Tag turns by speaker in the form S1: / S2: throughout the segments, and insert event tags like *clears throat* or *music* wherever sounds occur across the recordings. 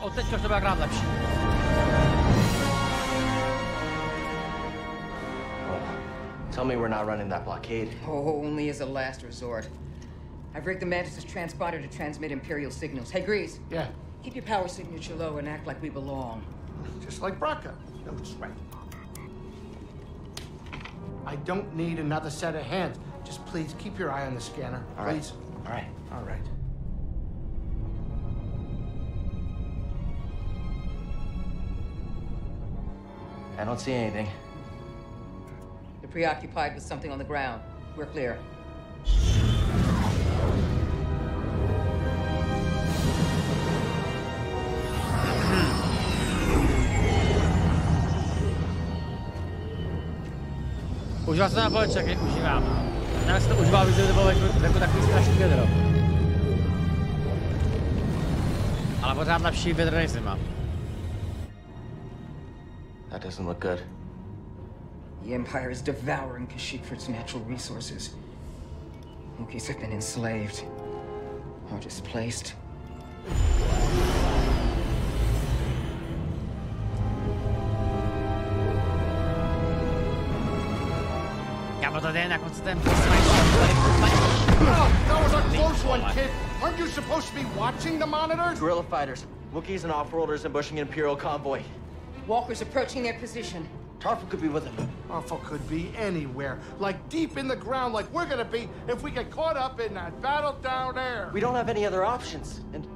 S1: od teď to bude krát lepší.
S2: Tell me we're not running that blockade.
S3: Oh, only as a last resort. I've rigged the Mantis' transponder to transmit Imperial signals. Hey, Grease.
S4: Yeah,
S3: Keep your power signature low and act like we belong.
S4: just like Braca. No sweat. I don't need another set of hands. Just please keep your eye on the scanner.
S2: All right.
S4: please.
S2: All right.
S4: All right.
S2: I don't see anything.
S3: You're preoccupied with something on the ground. We're clear.
S1: Užíval se to na poleček, jak užívám. Já jsem to užíval, protože to bylo jako, jako takový strašný vědro. Ale pořád lepší vědro než zima.
S2: That doesn't look good.
S3: The Empire is devouring Kashyyyk for its natural resources. Wookiees have been enslaved or displaced.
S1: Kámo, to jde na konci ten
S4: Oh, that was a close one, kid. Aren't you supposed to be watching the monitors?
S2: Guerrilla fighters, Wookiees and off-worlders ambushing an Imperial convoy.
S3: Walkers approaching their position.
S2: Tarful could be with them.
S4: Awful could be anywhere, like deep in the ground, like we're gonna be if we get caught up in that battle down there.
S2: We don't have any other options, and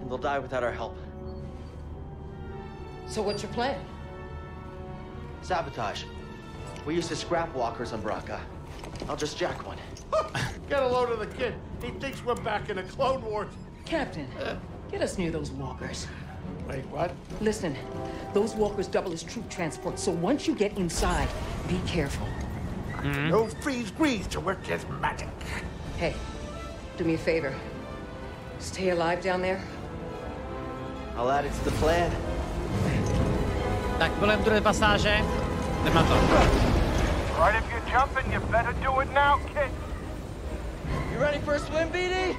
S2: and they'll die without our help.
S3: So what's your plan?
S2: Sabotage. We used to scrap walkers on Braca. I'll just jack one. *laughs*
S4: Get a load of the kid. He thinks we're back in the Clone Wars.
S3: Captain, get us near those walkers.
S4: Wait, what?
S3: Listen, those walkers double as troop transport, so once you get inside, be careful. Mm-hmm.
S4: No freeze grease to work his magic.
S3: Hey, do me a favor. Stay alive down there.
S2: I'll add it to the plan.
S1: Tak kolem druhé pasáže. Jdem na to.
S5: Right, if you're jumping, you better do it now, kid.
S2: You ready for a swim, BD?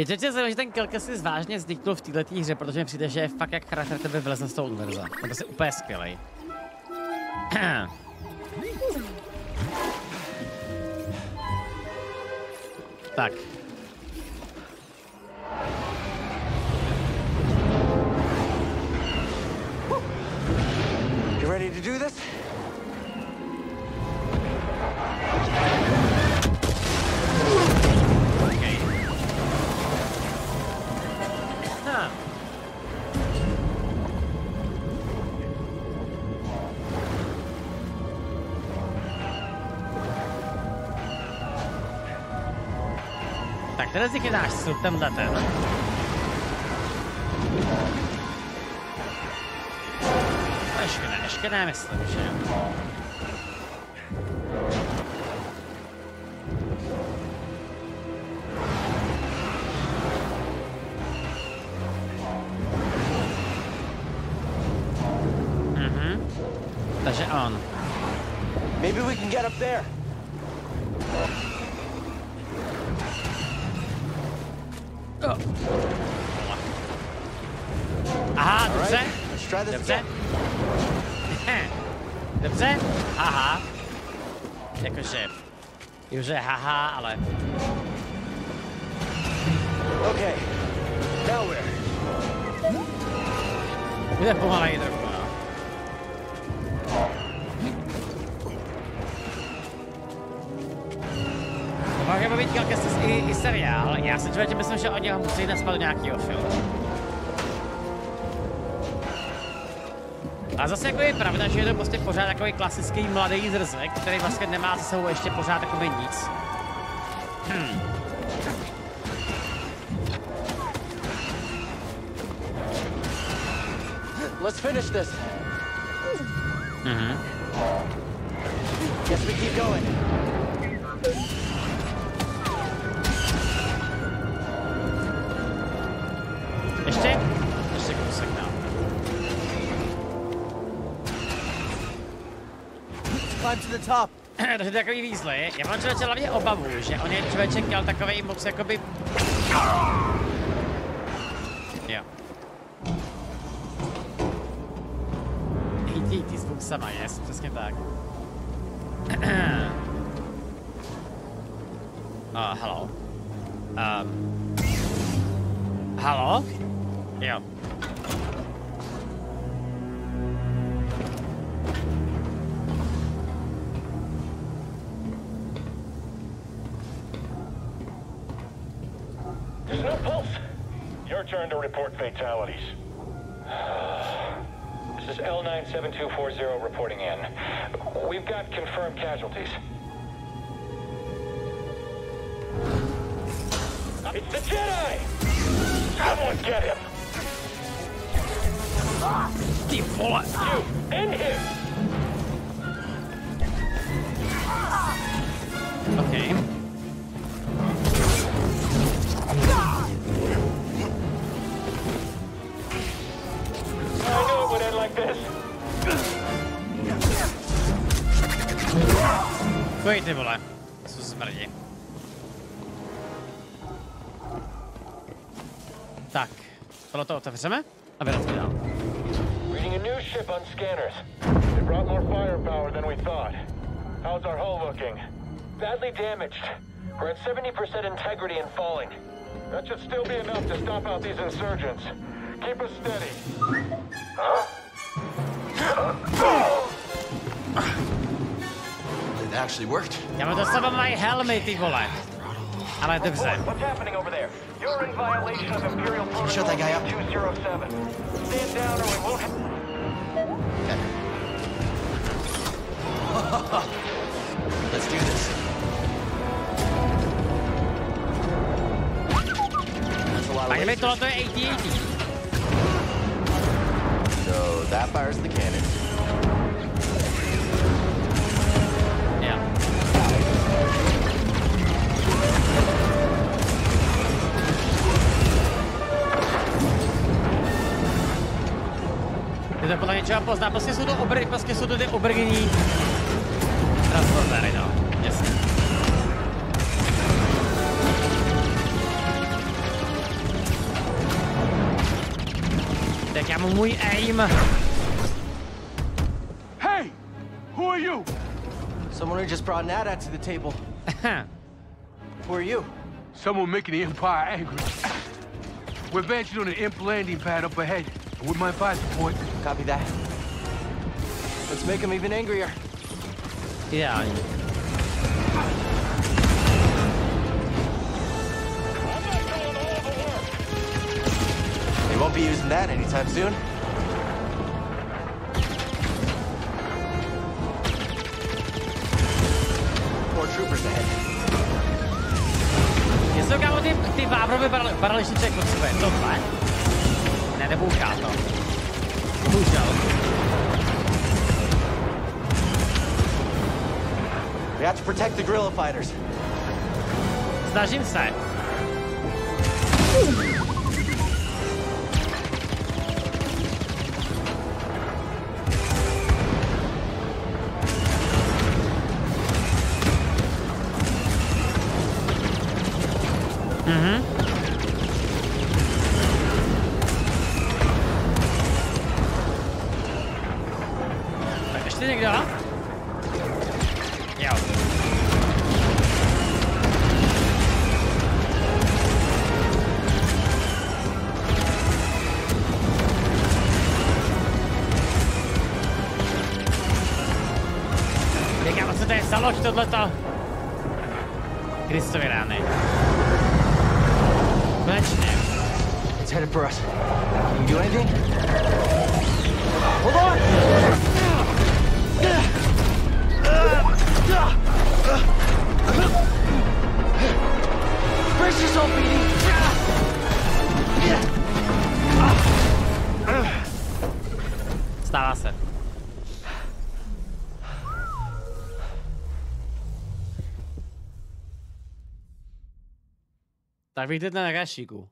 S1: Je přece zajímavé, že ten Kelke si vážně vzniknul v této hře, protože mi přijde, že je fakt jak charakter tebe vyleze z toho univerza. To je úplně skvělej. *clears throat* tak.
S2: You ready to do this?
S1: Teraz si chytáš s tenhle ten. Ještě ne, myslím, že jo. Mhm. Takže on.
S2: Maybe we can get up there.
S1: Jakože haha, ale...
S2: Okay. Now where?
S1: Bude pomalej trochu, no. By být i, i seriál. Já si člověče myslím, že oni ho musí naspat do nějakého filmu. A zase jako je pravda, že je to prostě pořád takový klasický mladý zrzek, který vlastně nemá za sebou ještě pořád takový nic. Hmm.
S2: Let's finish this.
S1: Mhm.
S2: Guess we keep going.
S1: Takže takový výzly. Já mám člověče hlavně obavu, že on je člověče chtěl takový moc jakoby... Jo. Hejtí ty zvuk sama, jest, přesně tak.
S6: Fatalities. *sighs* This is L97240 reporting in. We've got confirmed casualties. It's the Jedi! Someone get him!
S1: Vole!
S6: You and him!
S1: Pojď ty vole. Co smrdí. Tak. Tohle to otevřeme a vyrazíme dál.
S6: Reading a new ship on scanners. They brought more firepower than we thought. How's our hull looking? Badly damaged. We're at 70% integrity and falling. That should still be enough to stop out these insurgents. Keep us steady.
S2: It actually worked.
S1: Já mám to sebe mají helmy, ty vole. Ale dobře.
S6: What's happening over there? You're in violation of Imperial Protocol
S2: shut that guy up?
S6: 207. Stand down or we won't have... *laughs*
S2: Let's do this. That's a lot of
S1: Tak mi
S2: lasers.
S1: tohle je AT-AT.
S2: So that fires the cannon.
S1: To podle něčeho pozná, prostě jsou to obry, prostě jsou to ty obrnění transportéry, no. Jasně. Tak já mám můj aim.
S5: Hey! Who are you?
S2: Someone who just brought an AT-AT to the table. Who are you?
S5: Someone making the Empire angry. We're advancing on an imp landing pad up ahead. With my fire support.
S2: Copy that. Let's make him even angrier.
S1: Ideální.
S2: They won't be using that anytime soon. More troopers ahead.
S1: Jestli kámo ty, ty vábrové baral, barališnice jak potřebuje, tohle? Ne, nebouchá to. Bohužel.
S2: We have to protect the guerrilla fighters.
S1: Snažím se. Stává se. Tak vítejte na gašíku.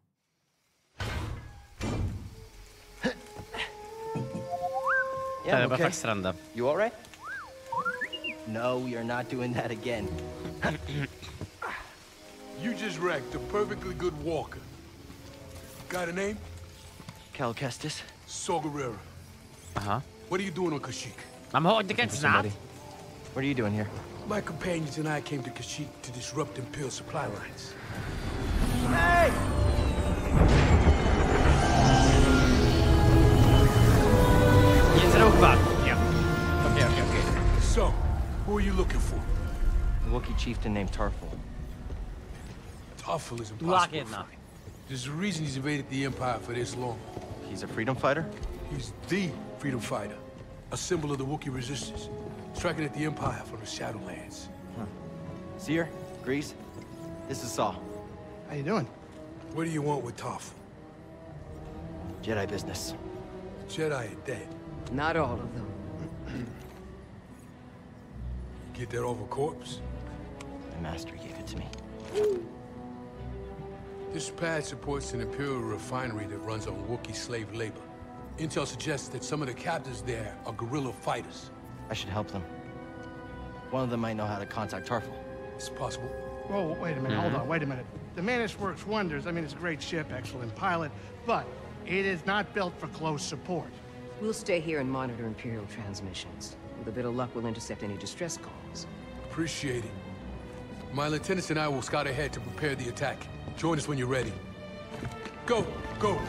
S2: Yeah,
S1: To
S2: I'm
S1: byla
S2: okay.
S1: fakt sranda.
S2: You all right? No, you're not doing that again.
S5: You just wrecked a perfectly good walker. Got a name?
S2: Cal Kestis?
S5: Saw Gerrera.
S1: Aha. Uh-huh.
S5: What are you doing on Kashyyyk?
S1: Mám ho od někde znát?
S2: Somebody. What are you doing here?
S5: My companions and I came to Kashyyyk to disrupt Imperial supply lines.
S1: Nic doufat. Jo. Ok, ok, ok.
S5: So, who are you looking for?
S2: A Wookiee chieftain named Tarful.
S5: Toffel is impossible to
S1: jedna.
S5: find. There's a reason he's evaded the Empire for this long.
S2: He's a freedom fighter?
S5: He's the freedom fighter, a symbol of the Wookiee resistance, striking at the Empire from the Shadowlands. Huh.
S2: Seer? Grease? This is Saul.
S4: How you doing?
S5: What do you want with Toffel?
S2: Jedi business.
S5: Jedi are dead.
S3: Not all of them.
S5: Get that off a corpse?
S2: My master gave it to me.
S5: This pad supports an Imperial refinery that runs on Wookiee slave labor. Intel suggests that some of the captives there are guerrilla fighters.
S2: I should help them. One of them might know how to contact Tarful.
S5: It's possible.
S4: Whoa, wait a minute, hold mm-hmm. on, wait a minute. The Mantis works wonders. I mean, it's a great ship, excellent pilot, but it is not built for close support.
S3: We'll stay here and monitor Imperial transmissions. With a bit of luck, we'll intercept any distress calls.
S5: Appreciate it. My lieutenants and I will scout ahead to prepare the attack. Join us when you're ready. Go, go.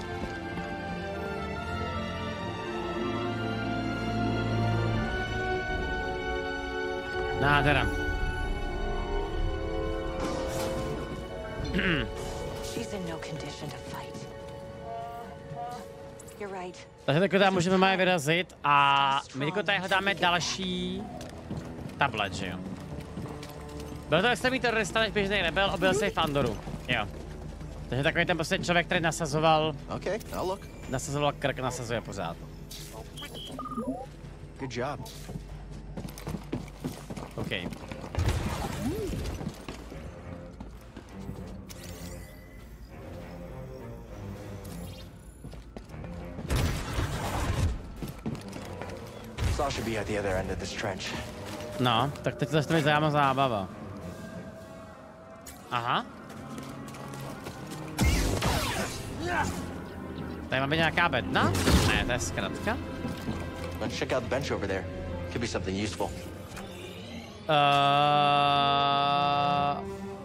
S1: Nádhera.
S7: She's in no condition to fight. You're right.
S1: Takže takhle tam můžeme máme vyrazit a my jako tady hledáme další tablet, že jo? Byl to extrémní terorista než běžný rebel, objel se v Andoru. Jo. Takže takový ten prostě člověk, který nasazoval,
S2: Okay, I'll look.
S1: nasazoval krk, nasazuje pořád.
S2: Good job.
S1: OK.
S2: Should be at the other end of this trench.
S1: No, tak teď to je zajímavá zábava. Aha. Tady máme nějaká bedna? Ne, to je zkratka.
S2: Let's check out the bench over there. Could be something useful.
S1: Uh,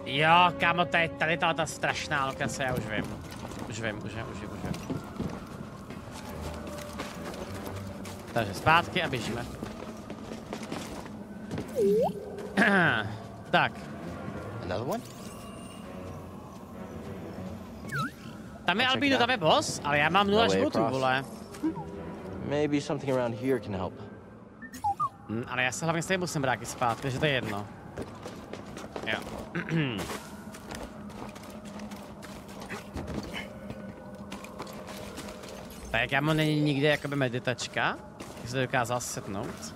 S1: jo, kámo, to je tady ta, ta strašná lokace, já už vím. Už vím, už vím, už vím, už vím. Takže zpátky a běžíme. tak,
S2: Another one?
S1: Tam je Albino, tam je boss, ale já mám nula životů, vole.
S2: Maybe something around here can help.
S1: Hm, ale já se hlavně stejně musím vrátit zpátky, takže to je jedno. Jo. *clears throat* tak kámo, není nikde jakoby meditačka? Jak se dokázal setnout?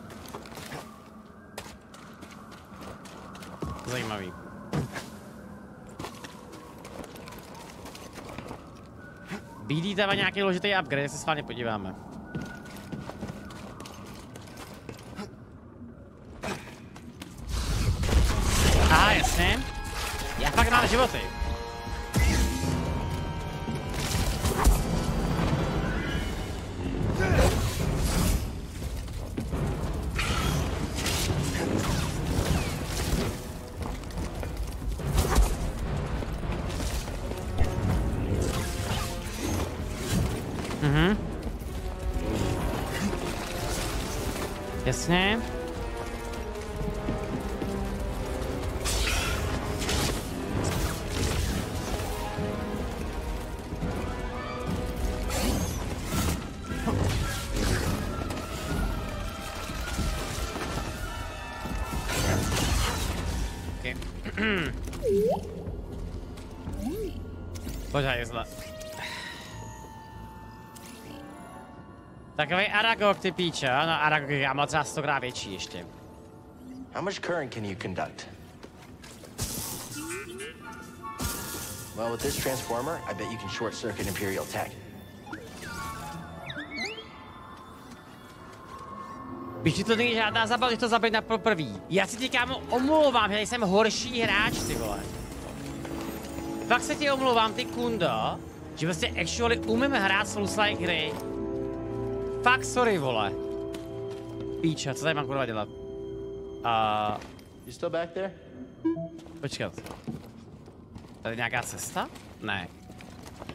S1: Zajímavý. BD tam má nějaký ložitý upgrade, se s vámi podíváme. Takový Aragog ty píče, no Aragog mám třeba stokrát větší ještě.
S2: How much current can you conduct? Well, with this transformer, I bet you can short circuit Imperial tech.
S1: Bíži to není žádná zabava, když to zabít na poprví. Já si tě kámo omlouvám, že jsem horší hráč, ty vole. Fakt se ti omlouvám, ty kundo, že vlastně actually umím hrát Souls-like hry. Fakt sorry, vole. Píča, co tady mám kurva dělat? A...
S2: You still back there?
S1: Počkat. Tady nějaká cesta? Ne.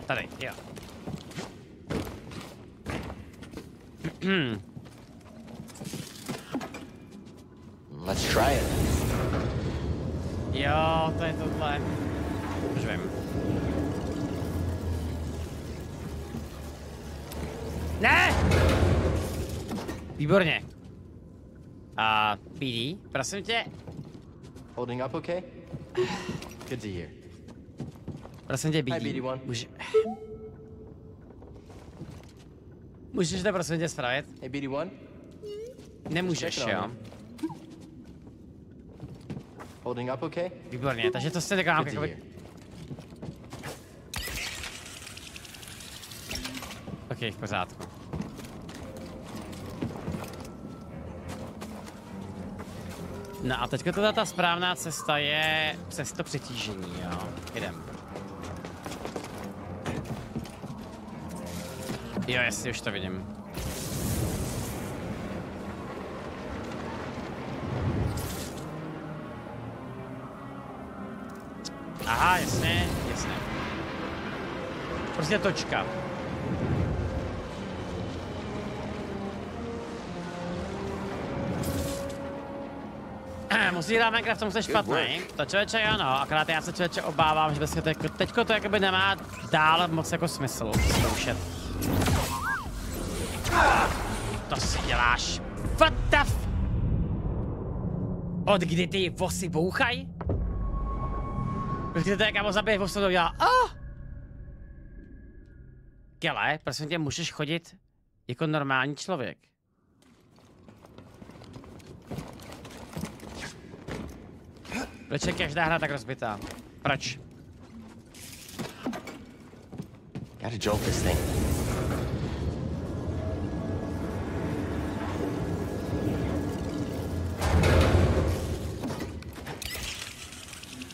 S1: Tady, jo. *clears throat*
S2: Let's try it.
S1: Jo, to je tohle. Už vím. Ne! Výborně. A PD, prosím tě,
S2: Holding up okay? Good to hear.
S1: prosím tě,
S2: Hi,
S1: BD.
S2: BD1.
S1: Může... Můžeš to prosím tě spravit?
S2: Hey, BD1?
S1: Nemůžeš, jo?
S2: Holding up okay?
S1: Výborně, takže to se taková
S2: Good to
S1: jako...
S2: hear.
S1: Ok, v pořádku. No a teďka teda ta správná cesta je přes to přetížení, jo. Jdem. Jo, jasně, už to vidím. Aha, jasně, jasně. Prostě točka. Musí hrát Minecraft, tomu jste špatný. To člověče jo, no, akorát já se člověče obávám, že vlastně to jako, teďko to jakoby nemá dál moc jako smysl zkoušet. To si děláš. What the f... Od kdy ty vosy bouchaj? Protože to je kámo zabije vosu, to dělá. Oh! Kele, prosím tě, můžeš chodit jako normální člověk. Proč je každá hra tak rozbitá? Proč?
S2: Gotta jolt this thing.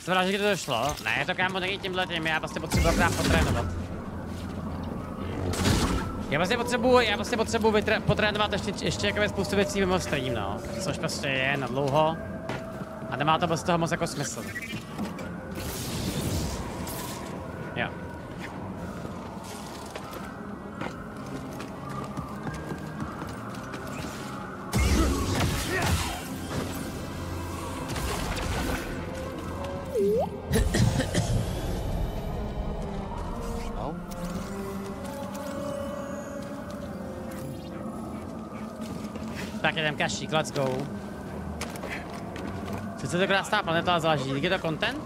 S1: Jsem rád, že to došlo. Ne, to kámo není tímhle tím, já prostě potřebuji akorát potrénovat. Já vlastně potřebuji, já vlastně potřebuji potrénovat ještě, ještě jako spoustu věcí mimo stream, no. Což prostě je na dlouho. A nemá to bez toho moc jako smysl. Jo. Tak jdem kašík, let's go. Sice to krásná planeta, ale záleží, je to content?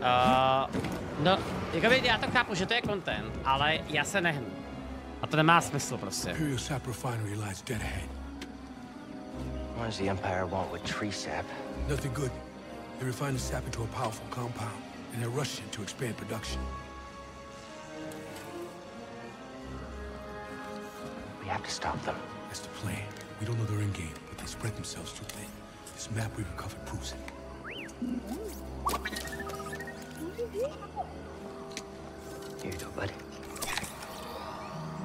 S1: Uh, no, jakoby já to chápu, že to je content, ale já se nehnu. A to nemá smysl prostě.
S5: Imperial Sap Refinery lies dead ahead.
S2: What does the Empire want with tree sap?
S5: Nothing good. They refine the sap into a powerful compound, and they're rushing to expand production.
S2: To stop them.
S5: That's the plan. We don't know they're in game, but they spread themselves too thin. This map we recovered proves it.
S2: Here you go, buddy.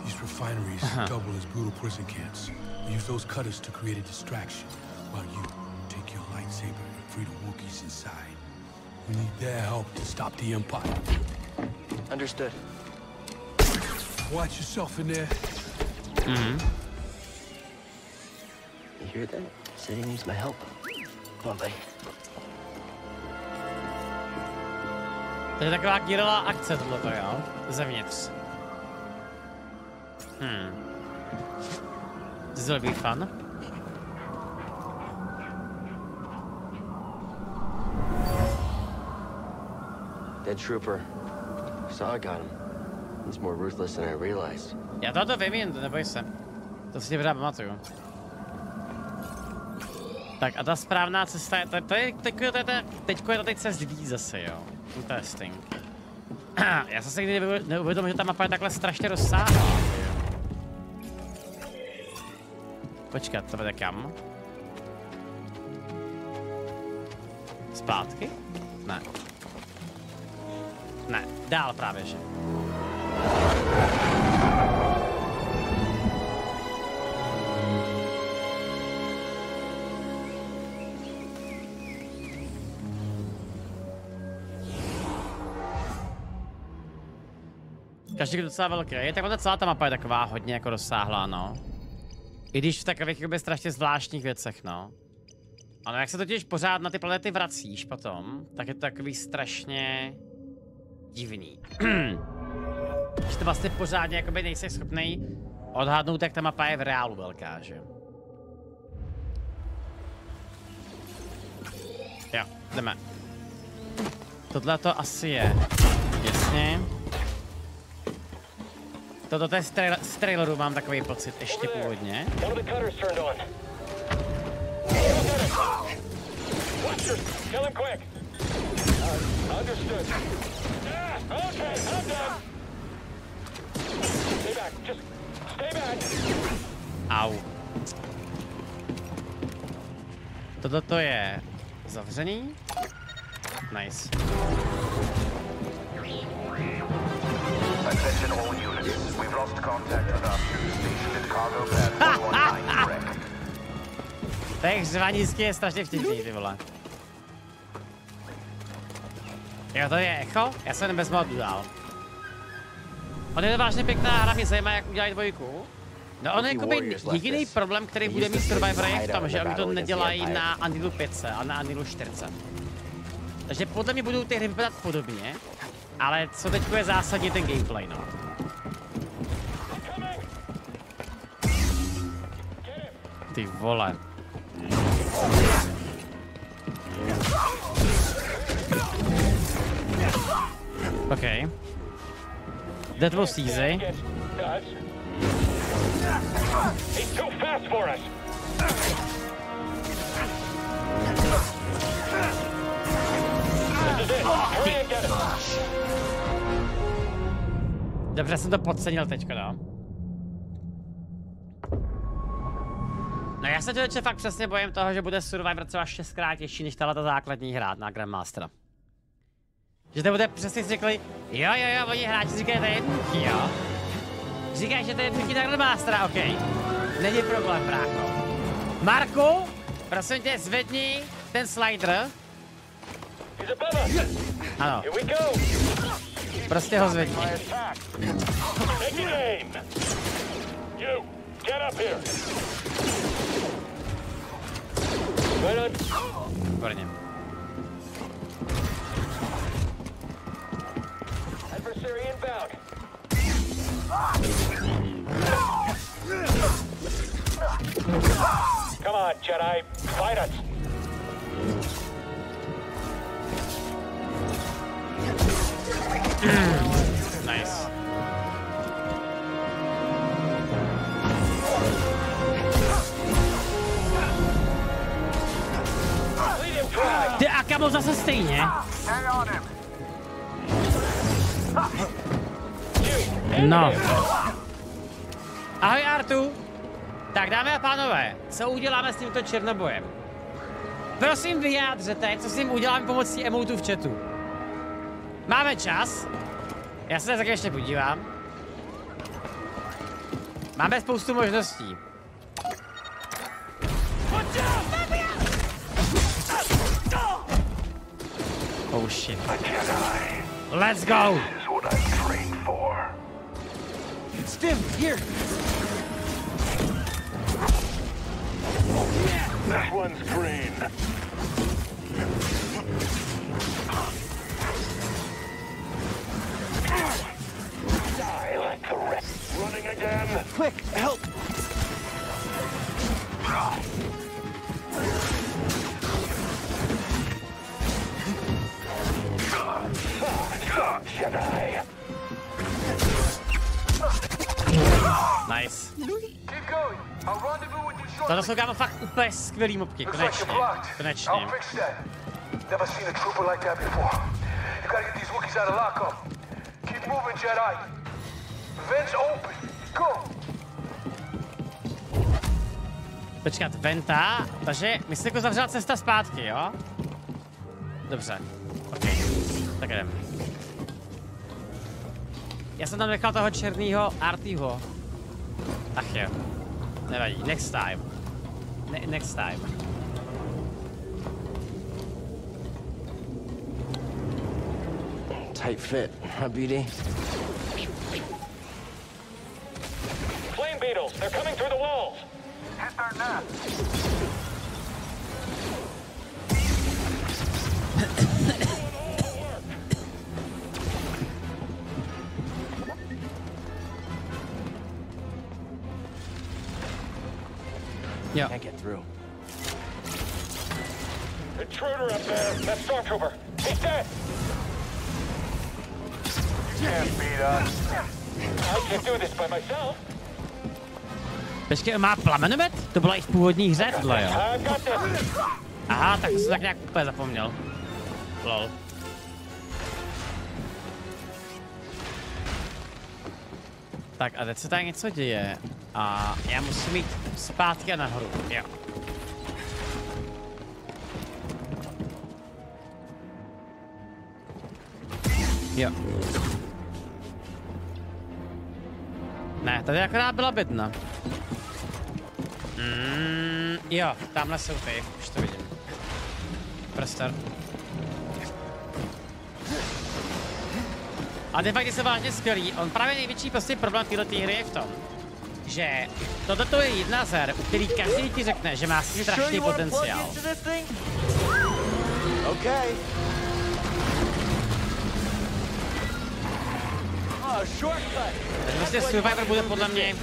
S5: These refineries uh-huh. double as brutal prison camps. We use those cutters to create a distraction, while you take your lightsaber and free the Wookiees inside. We need their help to stop the Empire.
S2: Understood.
S5: Watch yourself in there.
S2: You hear that? Said he needs my help. Come on, buddy.
S1: To je taková Kirillova akce tohleto, jo? Zevnitř. Hmm. This will be fun.
S2: Dead trooper. Saw I got him. He's more ruthless than I realized.
S1: Já tohle vím, neboj se. To si tě pamatuju. Tak a ta správná cesta je, to, je, teďko je to teď cest ví zase, jo. Interesting. *clears throat* Já jsem si nikdy neuvědomil, že ta mapa je takhle strašně rozsáhlá. Počkat, to vede kam? Zpátky? Ne. Ne, dál právě, že. Každý docela velký. Je tak ona celá ta mapa je taková hodně jako rozsáhlá, no. I když v takových jakoby strašně zvláštních věcech, no. Ano, jak se totiž pořád na ty planety vracíš potom, tak je to takový strašně divný. *clears throat* že to vlastně pořádně jakoby nejsi schopný odhadnout, jak ta mapa je v reálu velká, že? Jo, jdeme. Tohle to asi je. Jasně. Toto to je z, trail z traileru, mám takový pocit, ještě původně.
S6: Uh, understood. Ah, okay, I'm done. Stay back. Just stay back.
S1: Au. Toto to je zavřený. Nice. *laughs*
S8: Attention all units. We've lost contact with our station in cargo pad 119 correct.
S1: To je hřvanízky je strašně vtipný, ty vole. Jo, to je echo? Já jsem bez modu dál. On je vážně pěkná hra, mě zajímá, jak udělají dvojku. No on je jakoby jediný problém, který bude mít Survivor je v tom, že oni to nedělají na Unreal 5, ale na Unreal 4. Takže podle mě budou ty hry vypadat podobně, ale co teď je zásadně ten gameplay, no. Ty vole. Okay. That was easy.
S6: He's too fast for us.
S1: Dobře jsem to podcenil teďko, no. No já se člověče fakt přesně bojím toho, že bude Survivor třeba šestkrát těžší než tahle základní hra na Grandmastera. Že to bude přesně si řekli, jo jo jo, oni hráči říkají, to je jednoduchý, jo. Říkají, že to je jednoduchý na Grandmastera, OK. Není problém, brácho. Marku, prosím tě, zvedni ten slider. Ano, prostě ho zvedni.
S6: My Adversary inbound. Come on, Jedi. Fight us.
S1: Nice.
S6: Lead him dry.
S1: Ty No. Ahoj Artu. Tak dámy a pánové, co uděláme s tímto černobojem? Prosím vyjádřete, co s ním uděláme pomocí emotu v chatu. Máme čas. Já se tak ještě podívám. Máme spoustu možností. Oh shit. Let's go!
S8: What I trained for.
S3: Stim, here.
S6: This one's green. Die like the rest. Running again.
S3: Quick, help.
S6: Jedi.
S1: Nice. Tohle jsou kámo fakt úplně skvělý mobky, konečně. Konečně.
S8: I'll fix that. Never seen a trooper like that before. You gotta get these Wookiees out of lockup. moving, Jedi. Vents open. Go.
S1: Počkat, Venta, takže mi se jako zavřela cesta zpátky, jo? Dobře. OK. Tak jdem. Já jsem tam nechal toho černýho Artyho. Ach jo. Nevadí, next time. Ne next time.
S2: Tight fit, huh, BD?
S6: Flame beetles, they're coming through the walls.
S8: Hit their nest.
S1: Jo.
S2: Can't get through.
S6: Intruder up there. That's Stormtrooper. He's dead.
S8: You can't beat us.
S6: I can't do this by myself.
S1: Počkej, on má plamenomet? To byla i v původní hře, tohle jo. Aha, tak jsem tak nějak úplně zapomněl. Lol. Tak a teď se tady něco děje. A já musím jít zpátky a nahoru. Jo. Jo. Ne, tady akorát byla bedna. Mm, jo, tamhle jsou ty, už to vidím. Prostor. A de facto se vážně skvělý. On právě největší prostě problém této hry je v tom, že toto je jedna z her, u který každý ti řekne, že má strašný potenciál.
S2: Okay.
S1: Takže prostě Survivor bude podle mě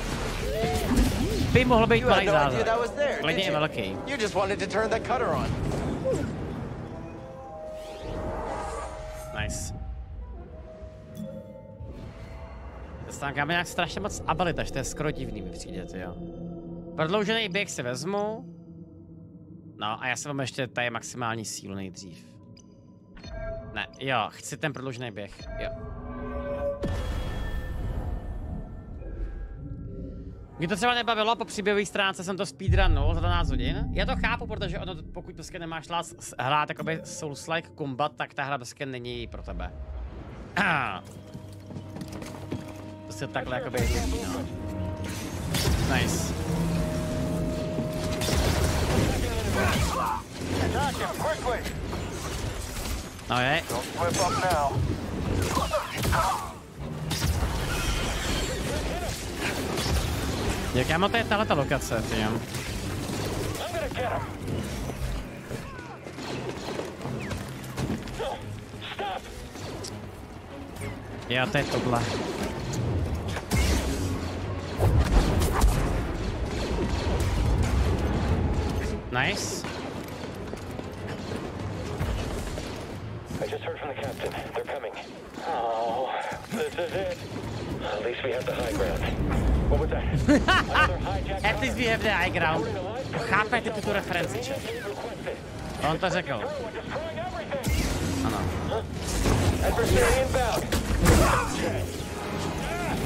S1: by mohl být malý
S2: no
S1: zázrak. Klidně
S2: you?
S1: velký.
S2: You just wanted to turn that cutter on.
S1: Tam máme nějak strašně moc abilit, až to je skoro divný mi přijde, jo. Prodloužený běh si vezmu. No a já si vám ještě tady maximální sílu nejdřív. Ne, jo, chci ten prodloužený běh, jo. Mě to třeba nebavilo, po příběhové stránce jsem to speedrunnul za 12 hodin. Já to chápu, protože ono, pokud prostě nemáš las hrát jakoby Souls-like combat, tak ta hra prostě není pro tebe. *clears throat* Prostě takhle jakoby jednoduchý, no. Nice.
S8: Attack him quickly.
S1: No je,
S8: Don't slip up now.
S1: jaká má to je tahle ta lokace, ty jo.
S6: I'm gonna get him. No, stop.
S1: Jo, to je tohle. Nice.
S6: I just heard from the captain. They're coming. Oh, this is it. At least we have the high ground. What was that? *laughs*
S1: At least we have the high ground. Chápete tuto referenci, čet? On to řekl.
S6: We're destroying everything.
S1: Ano.
S6: Adversary inbound.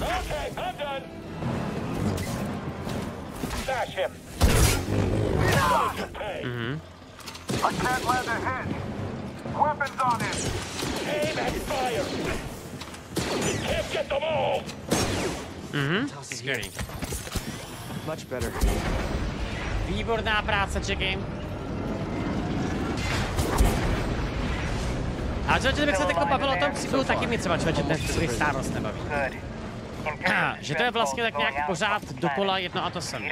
S6: Okay, I'm done. Bash him. Hey,
S8: I can't land a hit. Weapons on him.
S6: aim and fire. You can't get them all.
S1: Skvělý.
S2: Much better.
S1: Výborná práce, Čeky. A člověče, bych se tak bavil o tom příběhu, taky mi třeba člověče ten příběh stárost nebaví. *clears throat* Že to je vlastně tak nějak pořád dokola jedno a to samé.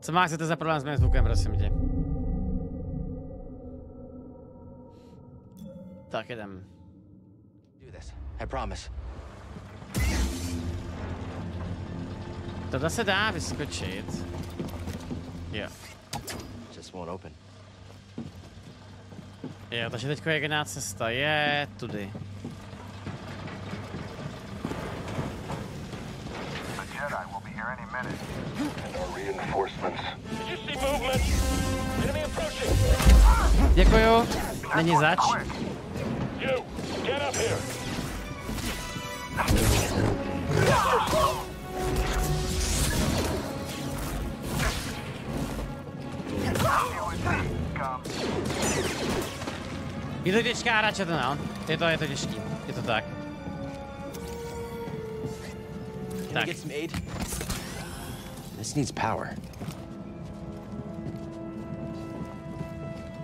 S1: Co má chcete za problém s mým zvukem, prosím tě? Tak jdem. Tohle se dá vyskočit. Jo.
S2: Just won't open.
S1: Jo, takže teďko jediná cesta je tudy.
S8: The Jedi will be here any minute.
S6: Reinforcements. Did you see movement? Enemy approaching.
S1: Děkuju. Není zač.
S6: You, get up here.
S1: Je to těžká hra, to no. Je to, je to těžký. Je to tak. Tak.
S2: I get some aid? This needs power.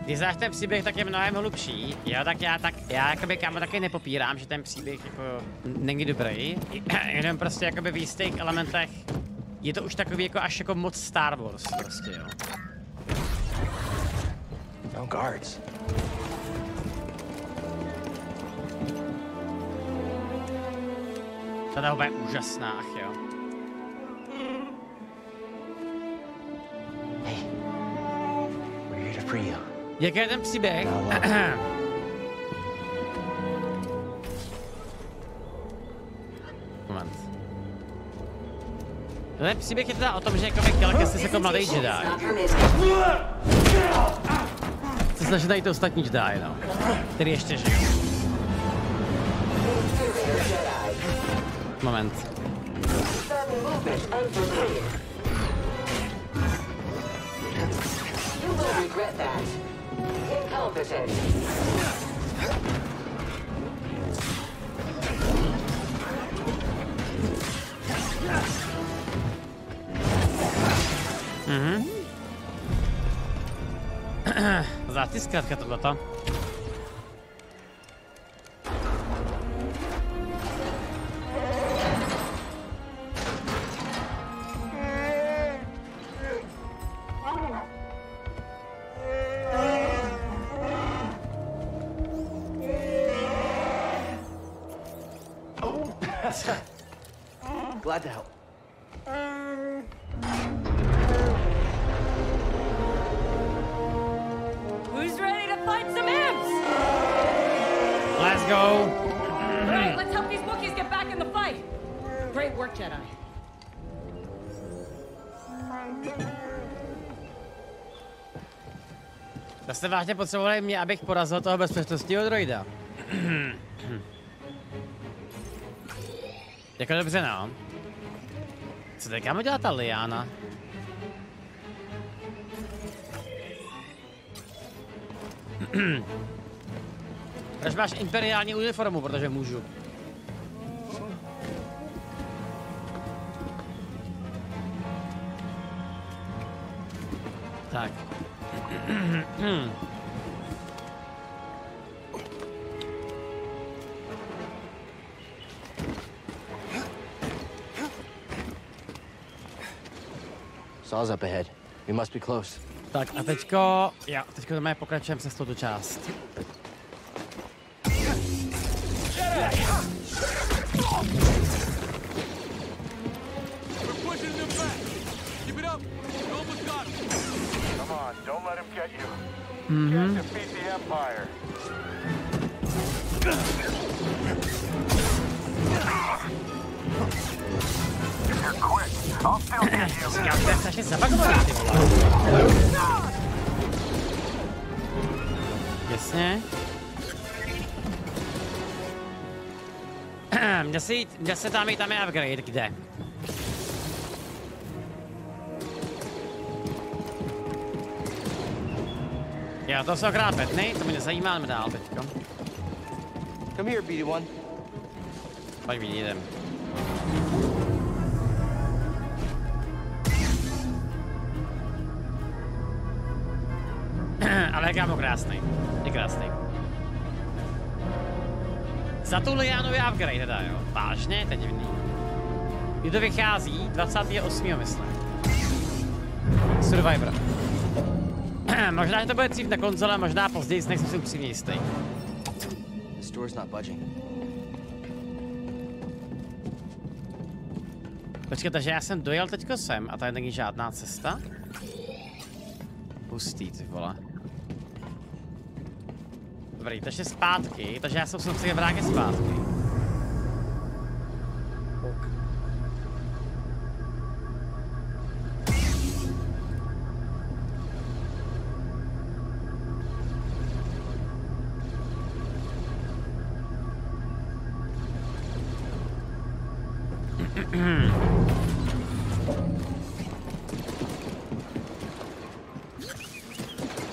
S1: Když znáš ten příběh, tak je mnohem hlubší. Jo, tak já tak, já jakoby kámo taky nepopírám, že ten příběh jako není dobrý. *clears throat* Jenom prostě jakoby v jistých elementech je to už takový jako až jako moc Star Wars prostě, jo.
S2: No guards.
S1: Ta je úžasná, ach jo.
S2: Hey, we're here to free you.
S1: Jaký je ten příběh? *clears throat* Moment. Ten příběh je teda o tom, že jako Kel Kestis jako mladý Jedi. Se snaží najít ostatní Jedi, no. Který ještě žijou. Moment.
S9: You will regret that. Incompetent.
S1: Zvláštní zkrátka tohleto.
S2: Glad to help.
S7: Who's ready to fight some imps?
S1: Let's go!
S7: All right, let's help these Wookiees get back in the fight. Great work, Jedi.
S1: To jste vážně potřebovali mě, abych porazil toho bezpečnostního droida. *clears throat* jako dobře, no. Co teďka dělá ta Liana? *clears throat* Proč máš imperiální uniformu, protože můžu. Tak. *clears throat*
S2: Saw's up ahead. We must be close.
S1: Tak a teďko, jo, teďko máme pokračujeme přes tuto část.
S5: We're
S1: Jasně. Měl se, jít, měl se tam jít, tam je upgrade, kde? Já to jsou krát betny, to mě nezajímá, jdeme dál teďko.
S2: Come here, BD1.
S1: Pojď, BD1. Tak já krásný. Je krásný. Za tu je upgrade teda, jo. Vážně? To je divný. Kdy to vychází? 28. myslím. Survivor. *clears throat* možná, že to bude dřív na konzole, možná později, nech si upřímně jistý.
S2: The store's not budging.
S1: Počkej, takže já jsem dojel teďko sem a tady není žádná cesta? Pustý, ty vole. Dobrý, takže zpátky, takže já jsem se musel vrátit zpátky.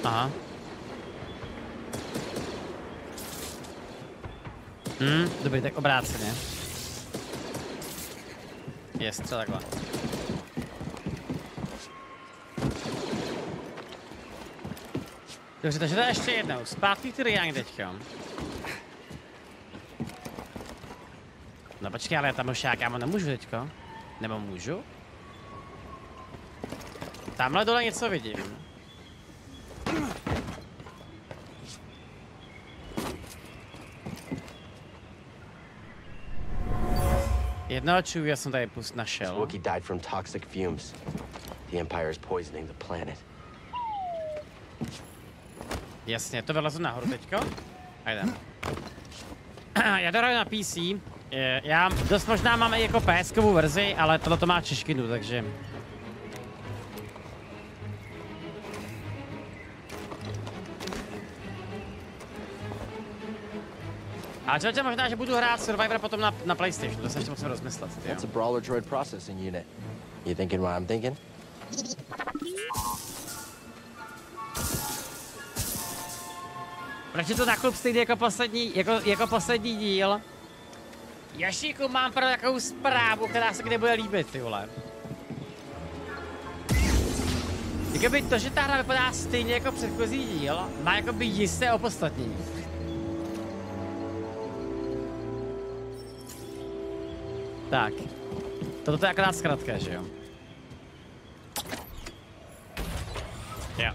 S1: Aha. Hm, dobrý, tak obráceně. Jest, třeba takhle. Dobře, takže to je ještě jednou. Zpátky k Triang teďka. No počkej, ale já tam už já kámo nemůžu teďko. Nebo můžu? Tamhle dole něco vidím. Jednoho čuju, jsem tady pust našel.
S2: Wookiee died from toxic fumes. The Empire is poisoning the planet.
S1: Jasně, to vylezu nahoru teďko. A jdem. *clears throat* Já dohraju na PC. Já dost možná mám i jako ps verzi, ale tohle to má češkinu, takže... A člověče, možná, že budu hrát Survivor potom na, na PlayStation, to se ještě musím rozmyslet, jo.
S2: That's a brawler droid processing unit. You thinking what I'm thinking?
S1: Proč je to na klub stejný jako poslední, jako, jako poslední díl? Jašíku, mám pro takovou zprávu, která se kde bude líbit, ty vole. Jakoby to, že ta hra vypadá stejně jako předchozí díl, má jakoby jisté opodstatnění. Tak. Toto je akorát zkratka, že jo? Jo.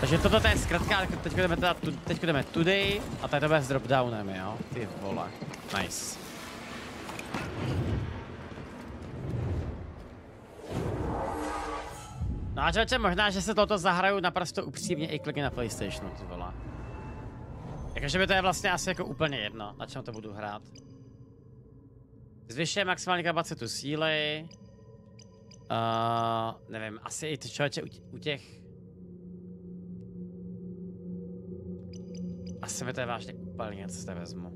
S1: Takže toto to je zkratka, teď jdeme teda, tu, teď jdeme tudy a tady to bude s dropdownem, jo? Ty vole. Nice. No a člověče, možná, že se toto zahraju naprosto upřímně i klidně na Playstationu, ty vole. Jakože by to je vlastně asi jako úplně jedno, na čem to budu hrát. Zvyšuje maximální kapacitu síly. Uh, nevím, asi i ty člověče u, u těch... Asi mi to je vážně úplně něco, co vezmu.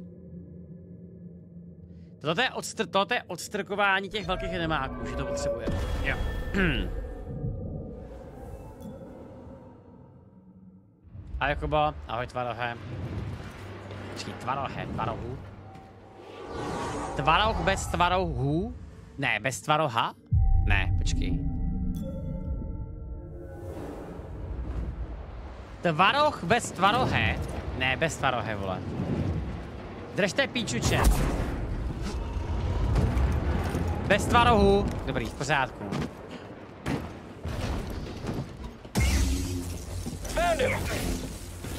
S1: Toto je, odstr toto je odstrkování těch velkých nemáků, že to potřebuje. Jo. *clears throat* A Jakubo, ahoj tvarohe. Počkej, tvarohe, tvarohu. Tvaroh bez tvarohu? Ne, bez tvaroha? Ne, počkej. Tvaroh bez tvarohe? Ne, bez tvarohe, vole. Držte píčuče. Bez tvarohu. Dobrý, v pořádku.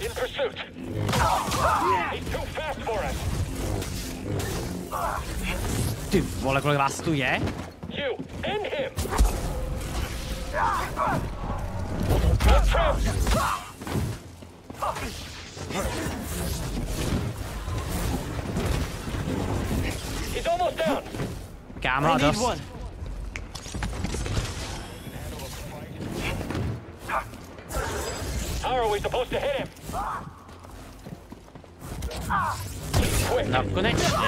S6: In pursuit! He's too fast for us!
S1: Ty vole, kolik vás tu je?
S6: You and him! Good trap! He's almost down!
S1: Kámo, dost.
S6: How are we supposed to hit him? Quick!
S1: No, konečně.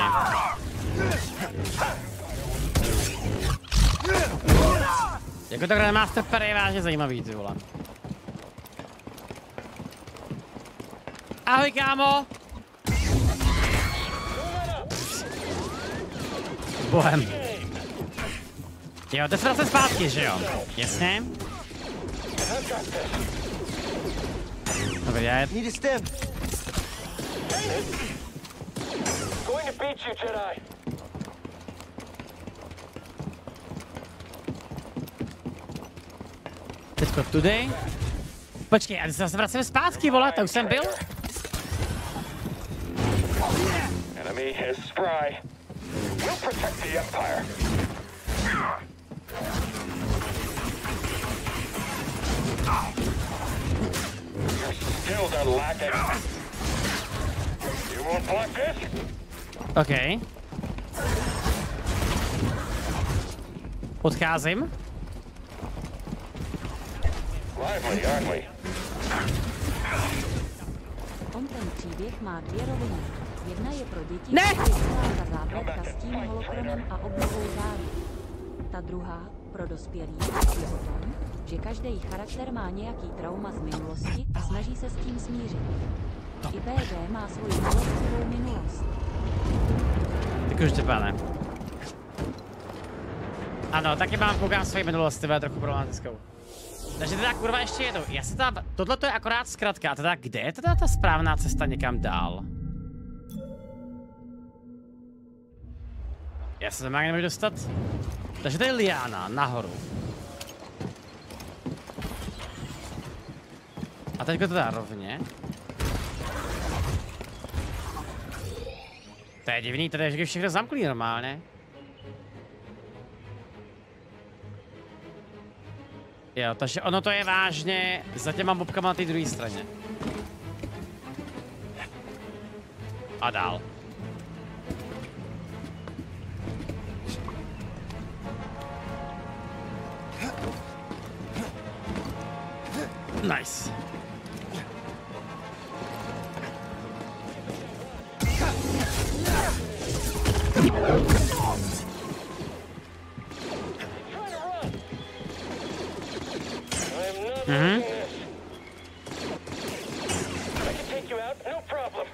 S1: Jako to Grandmaster Perry je vážně zajímavý, ty vole. Ahoj, kámo! Bohem. Jo, to se zpátky, že jo? Jasně. Dobrý, já je...
S6: beat you, Jedi!
S1: Teďko tudy. Počkej, a se zase vracíme zpátky, vole, to už jsem byl?
S6: Enemy is spry. We'll protect the Empire. Your skills are lacking. You won't block this?
S1: OK. Odcházím.
S6: Lively, aren't we?
S9: On ten příběh má dvě roviny. Jedna je je pro děti
S1: Ne!
S9: ta zápletka s tím holokromem a obnovou záru. Ta druhá, pro dospělí, je o tom, že každý charakter má nějaký trauma z minulosti a snaží se s tím smířit. I PG má svoji minulost.
S1: Tak už pane. Ano, taky mám koukám svoji minulost, tyhle, trochu problematickou. Takže teda kurva ještě jednou, já se teda, tohle to je akorát zkratka, a teda kde je teda ta správná cesta někam dál? Já se tam nemůžu dostat? Takže to je liána, nahoru. A teďko to dá rovně. To je divný, tady je všechno zamklý normálně. Jo, takže ono to je vážně za těma bobkama na té druhé straně. A dál. Nice.
S6: Problem.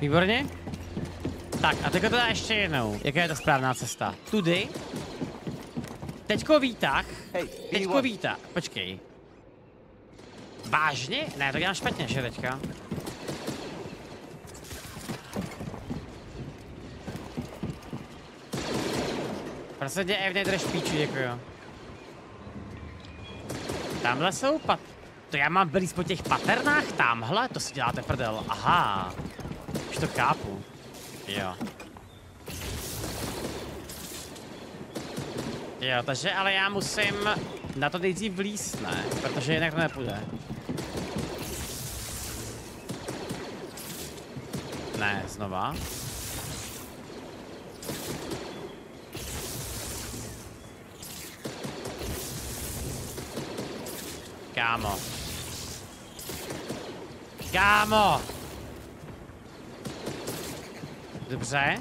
S1: Výborně. Tak a teďko teda ještě jednou. Jaká je ta správná cesta? Tudy. Teďko výtah. Teďko výtah. Počkej. Vážně? Ne, to dělám špatně, že teďka? Prostě tě Evne drž píču, děkuju. Tamhle jsou pat... To já mám blíz po těch paternách tamhle? To si děláte prdel. Aha. Už to chápu. Jo. Jo, takže ale já musím na to nejdřív vlíst, ne? Protože jinak to nepůjde. Ne, znova. Kámo. Kámo! Dobře.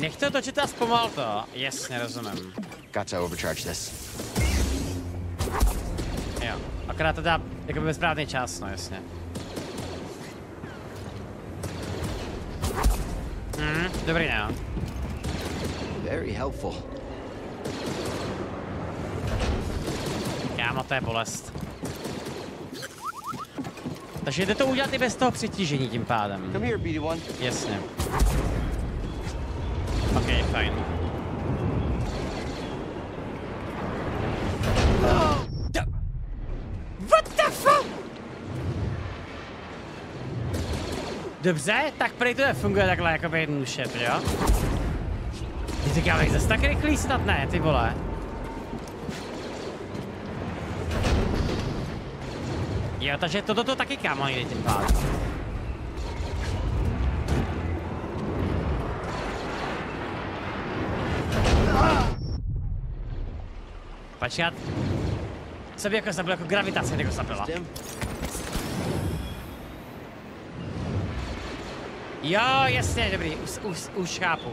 S1: Nech to točit a zpomal to. Jasně, rozumím.
S2: Got to overcharge this.
S1: Jo. Akorát teda jako ve správný čas, no jasně. Mhm, dobrý ne, jo.
S2: Very helpful.
S1: Kámo, to je bolest. Takže jde to udělat i bez toho přetížení tím pádem.
S2: Come here, BD1.
S1: Jasně. OK, fajn. What the fuck? Dobře, tak prý to nefunguje takhle jako jednoduše, jo? Ty říkám, jak zase tak rychlý snad ne, ty vole. Jo, takže toto to taky kámo jde tím pádem. Co by jako zabil jako gravitace, jako zabila.
S2: Dim.
S1: Jo, jasně, dobrý, už, už, už chápu.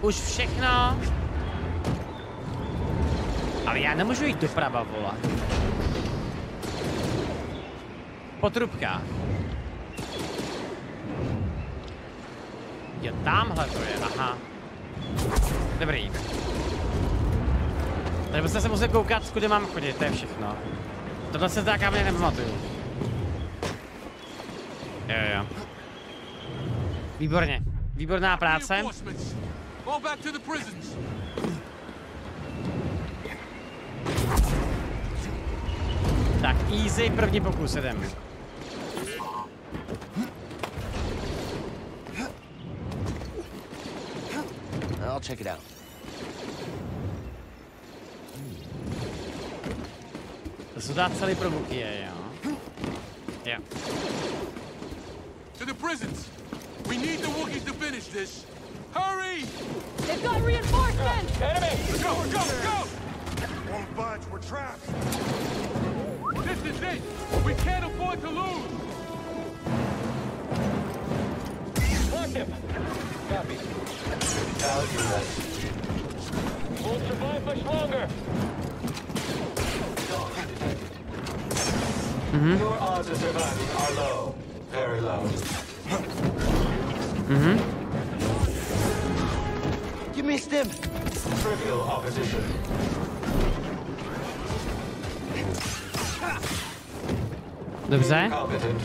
S1: Už všechno. Ale já nemůžu jít doprava, vole. Po trubkách. Jo, tamhle to je, aha. Dobrý. Tady byste se musel koukat, kudy mám chodit, to je všechno. Tohle se tak mě nepamatuju. Jo, jo. Výborně. Výborná práce. Tak, easy, první pokus, jdem.
S2: I'll check it out.
S1: To jsou dá celý probuky, je, jo. Jo.
S5: To the prisons. We need the Wookiees to finish this. this. Hurry!
S7: They've got reinforcements!
S6: Enemy!
S5: Go, go, go!
S8: Won't budge. We're trapped.
S5: This is it! We can't afford to lose!
S6: Locked him! Copy. Won't survive much longer.
S10: Your odds of surviving are low. Very low.
S2: Give me a stim.
S10: Trivial opposition.
S1: Dobře.
S10: Competent.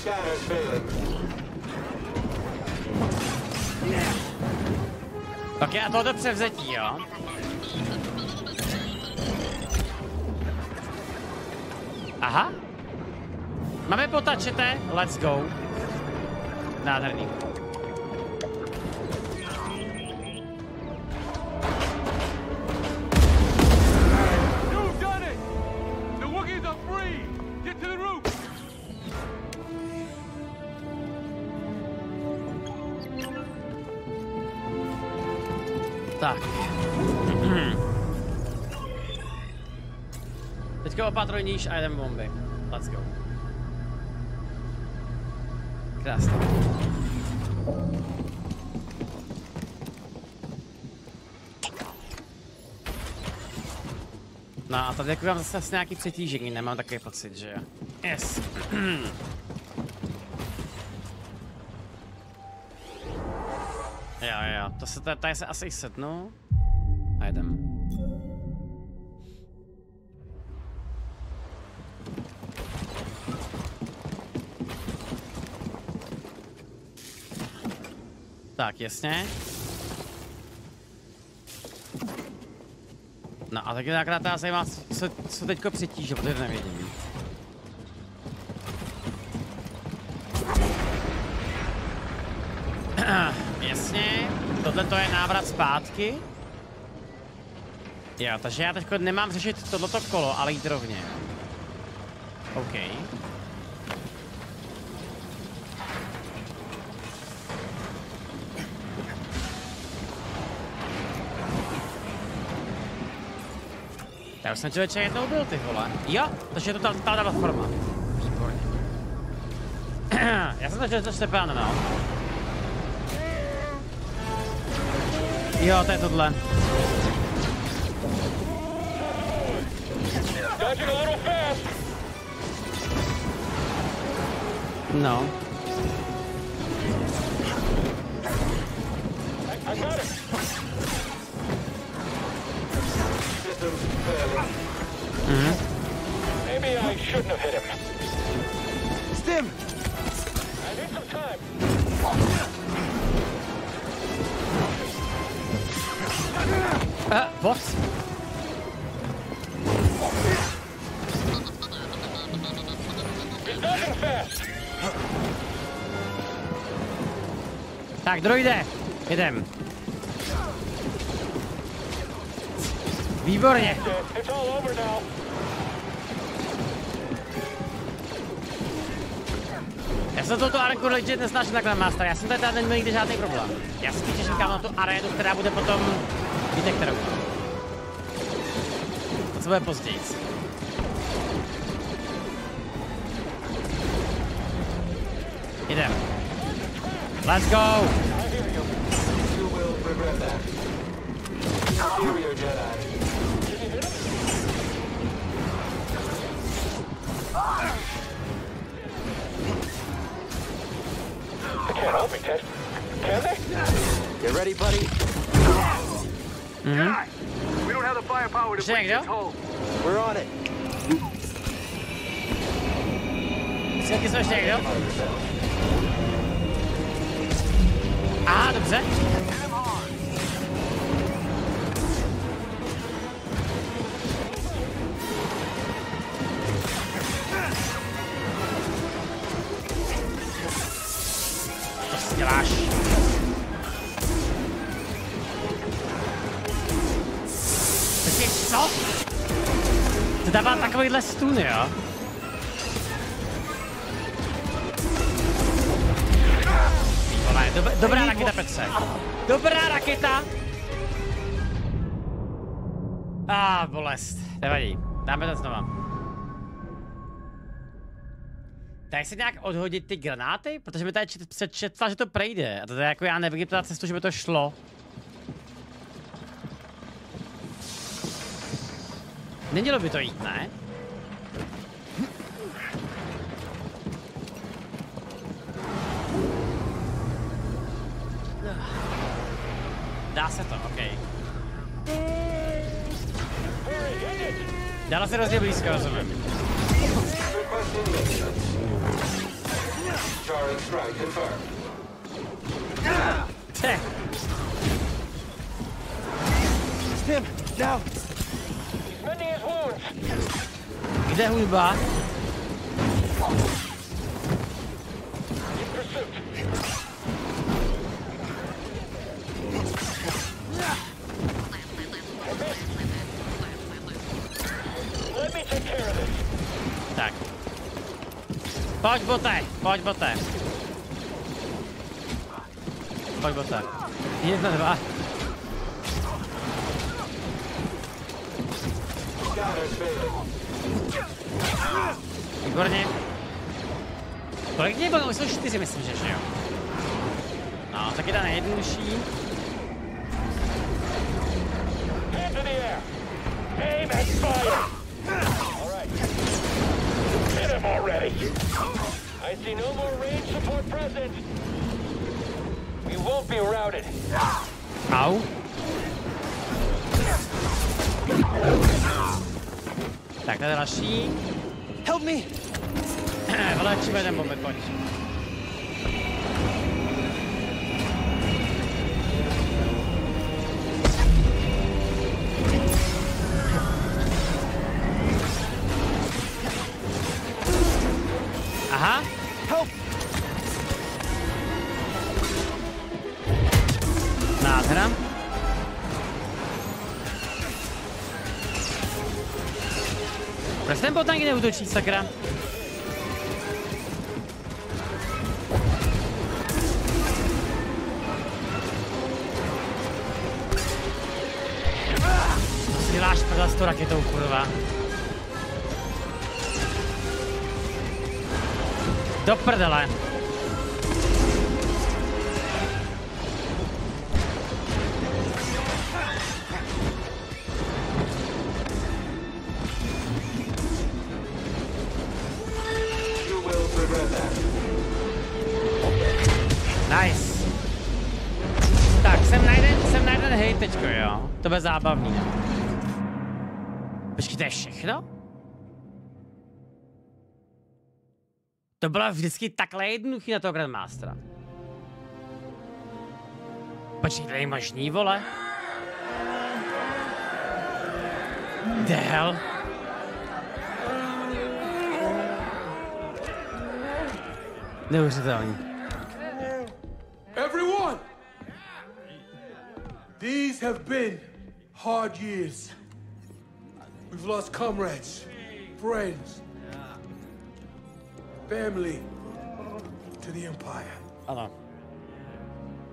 S10: Scanners failing.
S1: A tohle převzetí, jo? Aha. Máme potačete? Let's go. Nádherný. Opatruj níž a jedem bomby. Let's go. Krásně. No a tady jako mám zase nějaký přetížení, nemám takový pocit, že jo. Yes. *clears throat* jo, jo, to se tady, se asi setnu. A jedem. Tak, jasně. No a taky takrát teda zajímá, co, co teďko přetíže, protože to nevědím. *clears throat* Jasně, tohle to je návrat zpátky. Jo, takže já teď nemám řešit tohleto kolo, ale jít rovně. OK. Já jsem člověče jednou byl, ty vole. Jo, takže je to ta, ta, ta platforma. Výborně. *clears throat* Já jsem že to Štěpán, no. Jo, to je tohle. No.
S6: I got him.
S1: Mhm.
S6: Maybe I shouldn't have hit him.
S2: Stim.
S6: I need some time.
S1: Uh, what?
S6: He's dodging fast.
S1: Tak, droide. Jedem. Výborně. Já jsem toto arenku legit nesnažil takhle master, já jsem tady tady neměl nikdy žádný problém. Já si spíš říkám na tu arénu, která bude potom... Víte kterou? To co bude později. Jdem. Let's go!
S2: Ready, buddy?
S1: Mhm.
S8: We don't have the firepower to
S1: Ještě
S8: breach
S1: někdo?
S8: this hole.
S2: We're on it.
S1: Svědky jsou ještě někdo? Aha, dobře. To dává takovýhle stun, jo? Výborné, dobrá raketa, Petře. Dobrá raketa! A ah, bolest, nevadí, dáme to znova. Dají se nějak odhodit ty granáty? Protože mi tady čet, přečetla, že to prejde. A to je jako já nevím, cestu, že by to šlo. Nemělo by to jít, ne? Dá se to, OK. Dala se hrozně blízko, rozumím. Tech.
S6: Stim, now. Mending his wounds.
S1: Kde hudba?
S6: In pursuit.
S1: Tak. Pojď, bote, pojď, bote. Pojď, bote. Jedna, dva. Výborně. Kolik mě bylo? Jsou čtyři, myslím, že, že jo? No, tak je ta nejjednodušší.
S6: Hands in the air. Aim and fire. him already! I see no more range support present! We won't be routed.
S1: Ow. Tak, to je další.
S6: Help me!
S1: Vyléčíme ten bomby, ten bot ani To bylo vždycky takhle jednoduchý na toho Grandmastera. Počkej, to je možný, vole? The? Neuvěřitelný.
S5: Everyone! These have been hard years. We've lost comrades, friends, family to the Empire.
S1: Ano.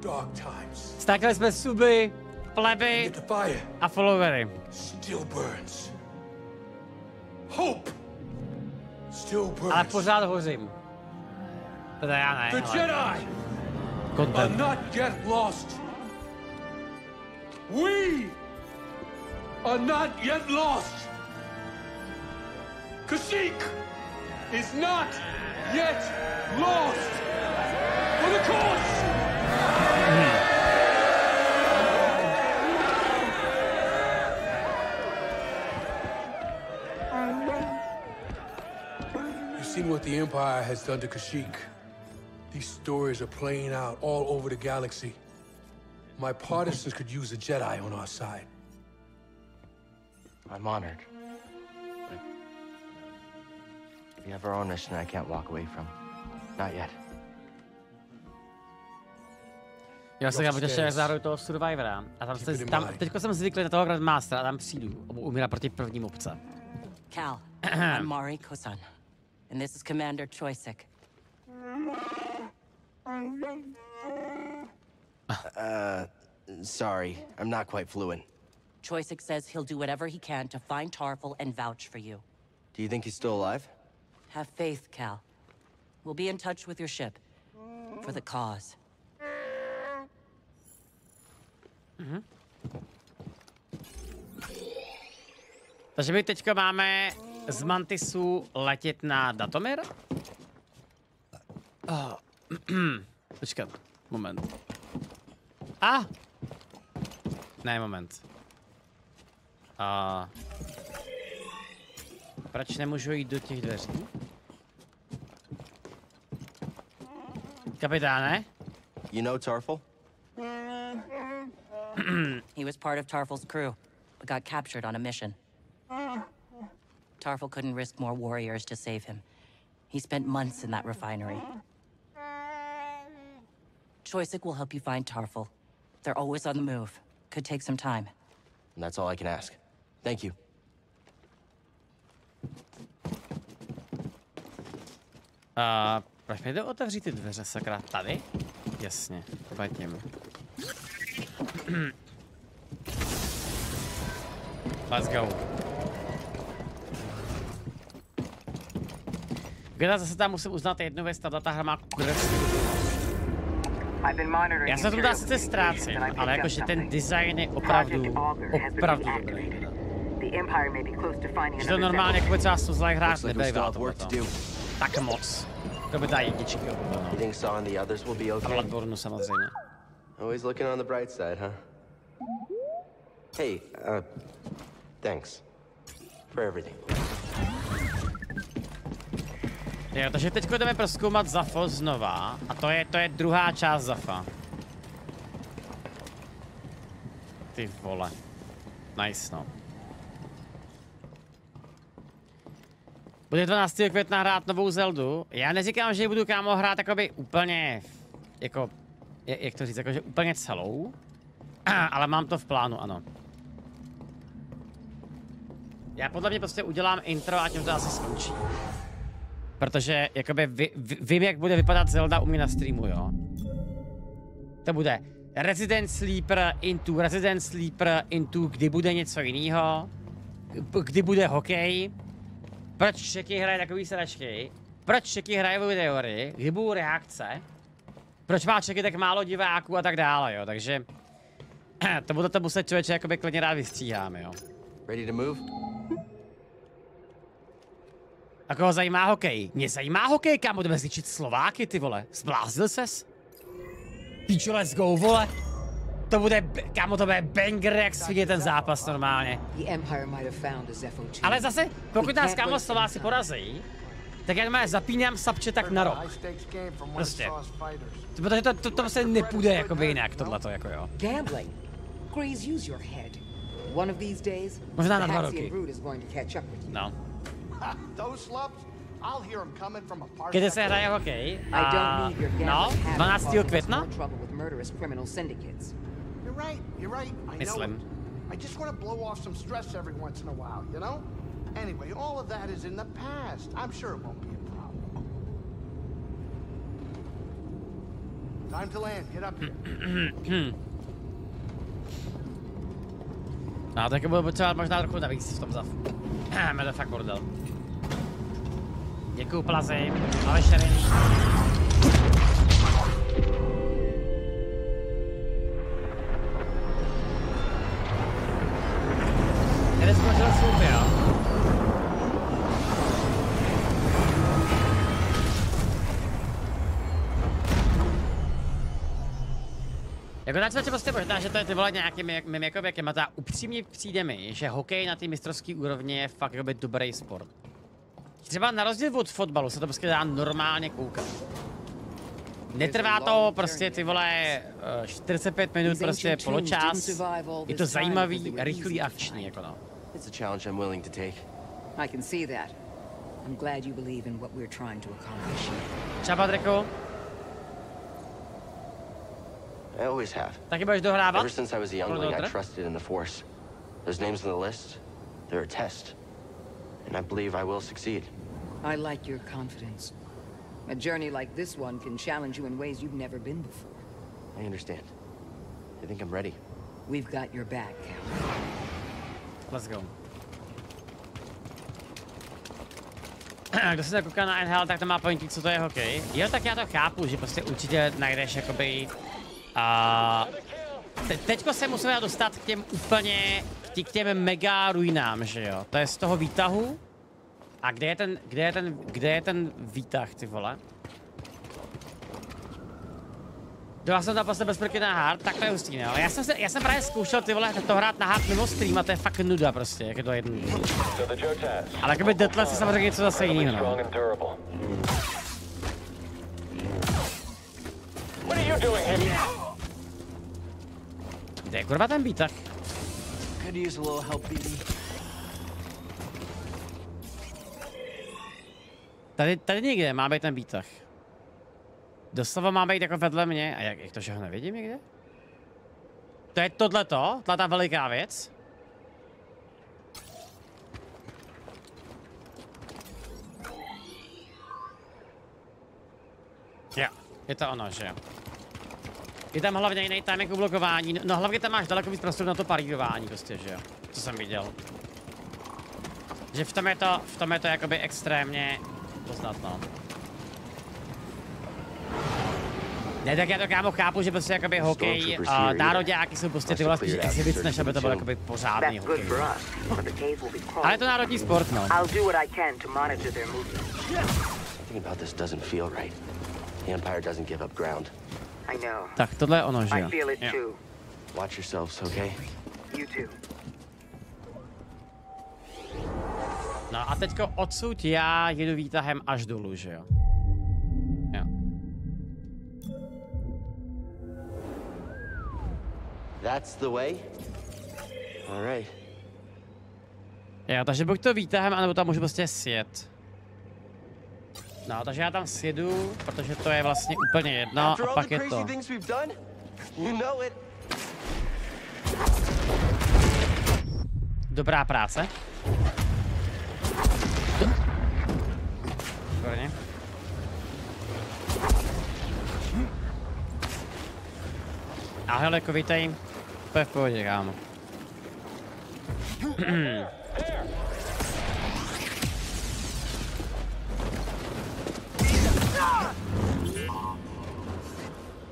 S5: Dark times.
S1: Stákali jsme suby, pleby
S5: Yet the fire
S1: a followery.
S5: still burns. Hope still burns.
S1: Ale pořád hořím. Teda já ne,
S5: The Jedi are
S1: content.
S5: not yet lost. We are not yet lost. Kashyyyk is not yet lost. For the cause! You've seen what the Empire has done to Kashyyyk. These stories are playing out all over the galaxy. My partisans could use a Jedi on our side.
S2: I'm honored. We have our own mission I can't walk away from. Not yet.
S1: Já se budu ještě zároveň toho Survivora. A tam, se, tam teďko jsem zvyklý na toho Grandmastera a tam přijdu. Umírá proti první obce.
S11: Cal, I'm *clears throat* Mari Kosan, and this is Commander Choisek.
S2: Uh, sorry. I'm not quite fluent.
S11: Choisic says he'll do whatever he can to find Tarful and vouch for you.
S2: Do you think he's still alive?
S11: Have faith, Cal. We'll be in touch with your ship. For the cause.
S1: Takže my teďka máme z Mantisu letět na Datomir? *clears throat* Oh. Počkat, moment. A! Ne, moment. A... Proč nemůžu jít do těch dveří? Kapitáne?
S2: You know Tarful? *clears throat*
S11: He was part of Tarful's crew, but got captured on a mission. Tarful couldn't risk more warriors to save him. He spent months in that refinery. Choisic will help you find Tarful. They're always on the move. Could take some time.
S2: And that's all I can ask. Thank you.
S1: A proč mi jde otevřít ty dveře, sakra? Tady? Jasně, pojďme. *clears throat* Let's go. Kde zase tam musím uznat jednu věc, ta hra má kurevský Já se tu dá sice ztrácím, ale jakože ten design je opravdu, opravdu dobrý. Že to normálně jako třeba zlej hráč nebejvá tohleto. Tak moc. To by dá jedničky opravdu.
S2: You think Saw and the others will be
S1: A
S2: okay?
S1: Bloodborne samozřejmě.
S2: Always looking on the bright side, huh? Hey, uh, thanks. For everything.
S1: Jo, takže teď jdeme proskoumat Zafo znova. A to je, to je druhá část Zafa. Ty vole. Nice, no. Bude 12. května hrát novou Zeldu. Já neříkám, že ji budu kámo hrát jakoby úplně, jako, jak jak to říct, jakože úplně celou. *clears throat* Ale mám to v plánu, ano. Já podle mě prostě udělám intro a tím to asi skončí. Protože jakoby vy, vy, vím, jak bude vypadat Zelda u mě na streamu, jo. To bude Resident Sleeper into Resident Sleeper into kdy bude něco jiného, kdy bude hokej, proč Čeky hraje takový sračky, proč Čeky hraje videohry, budou reakce, proč má Čeky tak málo diváků a tak dále, jo, takže *clears throat* to bude to muset člověče jakoby klidně rád vystříháme, jo.
S2: Ready to move?
S1: A koho zajímá hokej? Mě zajímá hokej, kam budeme zničit Slováky, ty vole. Zbláznil ses? Píčo, let's go, vole. To bude, kámo, to bude banger, jak svině ten zápas normálně. Ale zase, pokud nás kámo Slováci porazí, tak jak má zapínám sapče tak na rok. Prostě. Protože to, to, to prostě nepůjde jakoby jinak, tohleto, jako jo. Možná na dva roky. No. *laughs* Kdy se hraje hokej? A, no,
S3: gambling habit
S1: 12.
S3: causing us
S1: května?
S4: Right, you're right. I know
S1: Myslím.
S4: it. I just want to blow off some stress every once in a while, you know? Anyway, all of that is in the past. I'm sure it won't be a problem. Time to land. Get up here.
S1: No, tak budu potřebovat možná trochu navíc v tom zav. Jde fakt bordel. Děkuju Plazy, ale Sherin. Slup, jo? Jako tak se prostě možná, že to je ty vole nějakým mým, jako věkem, a ta upřímně přijde mi, že hokej na té mistrovské úrovni je fakt jakoby dobrý sport. Třeba na rozdíl od fotbalu se to prostě dá normálně koukat. Netrvá to prostě ty vole eh, 45 minut prostě poločas. Je to zajímavý, rychlý, akční jako no.
S2: It's a challenge I'm willing to take.
S3: I can see that. I'm glad you believe in what we're trying to accomplish.
S1: Čau Patriku,
S2: I always have.
S1: taky budeš dohrávat?
S2: Ever since I was a youngling, I trusted in the Force. Those names on the list, they're a test. And I believe I will succeed.
S3: I like your confidence. A journey like this one can challenge you in ways you've never been before.
S2: I understand. I think I'm ready.
S3: We've got your back, Cal.
S1: Let's go. *clears throat* Kdo se kouká na NHL, tak to má pointí, co to je hokej. Jo, tak já to chápu, že prostě určitě najdeš jakoby... A te, teďko se musíme dostat k těm úplně, k těm mega ruinám, že jo. To je z toho výtahu. A kde je ten, kde je ten, kde je ten výtah, ty vole? Já jsem naprosto bezprky na hard, tak to je hustý? Ale já jsem, se, já jsem právě zkoušel ty vole to hrát na hard mimo stream a to je fakt nuda prostě, jak je to jedno. Ale jakoby Deathless je samozřejmě něco zase jiného, no. Kde je kurva ten
S2: BB.
S1: Tady, tady někde má být ten výtah. Doslova má být jako vedle mě. A jak, jak to, že ho nevidím někde? To je tohleto? Ta veliká věc? Jo, je to ono, že jo. Je tam hlavně jiný timing ublokování, no hlavně tam máš daleko víc prostoru na to parírování prostě, že jo. Co jsem viděl. Že v tom je to, v tom je to jakoby extrémně poznat, no. Ne, tak já to kámo chápu, že prostě jakoby hokej, uh, nároďáky jsou prostě ty vole spíš exhibits, než aby to byl jakoby pořádný hokej. Ale je to národní sport, no. Tak tohle je ono, že jo.
S12: feel it
S1: Jo.
S12: too.
S2: Watch yourselves, okay?
S12: You too.
S1: No a teďko odsud já jedu výtahem až dolů, že. Jo.
S2: That's the way? All right.
S1: Jo, takže buď to výtahem, anebo tam můžu prostě sjet. No, takže já tam sjedu, protože to je vlastně úplně jedno a pak je to. Dobrá práce. Výborně. A hele, vítej. To je v pohodě, kámo. *clears throat*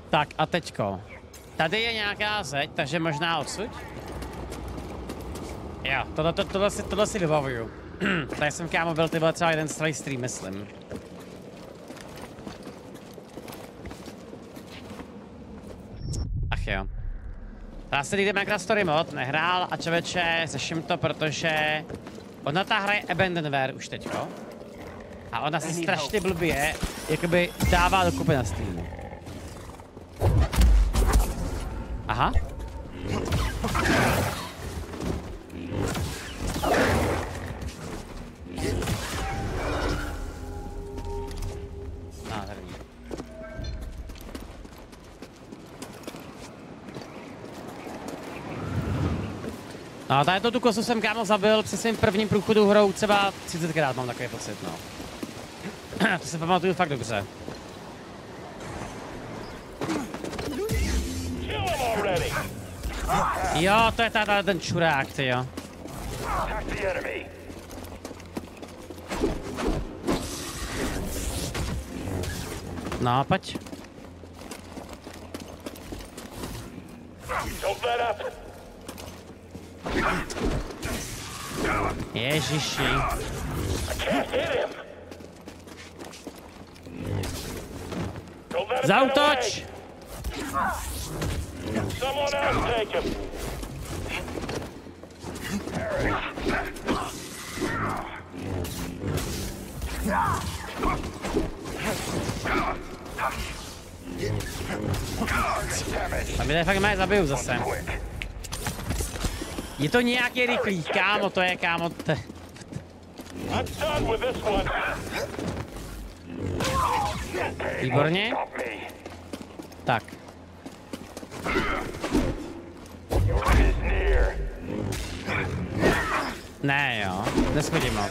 S1: tak a teďko. Tady je nějaká zeď, takže možná odsud? Jo, tohle, to, tohle, si, tohle si vybavuju. *clears throat* Tady jsem kámo byl ty třeba jeden celý stream, myslím. Ach jo. Já se jdeme jak na story mod, nehrál a čověče, řeším to, protože ona ta hra je Abandonware už teďko. A ona se strašně blbě, jakoby dává dokupy na streamu. Aha. No a tady to tu kosu jsem kámo zabil při svým prvním průchodu hrou třeba 30krát mám takový pocit, no. *clears throat* to si pamatuju fakt dobře. Jo, to je tady ten čurák, ty jo. No, pojď.
S6: Don't let up!
S1: Ježiši.
S6: Can't hit him! Don't let him get
S1: Zautoč!
S6: away. Someone else take him!
S1: A mě tady fakt má zabiju zase. Je to nějaký rychlý, kámo, to je kámo! Výborně. Tak. Ne jo, neschodím ho.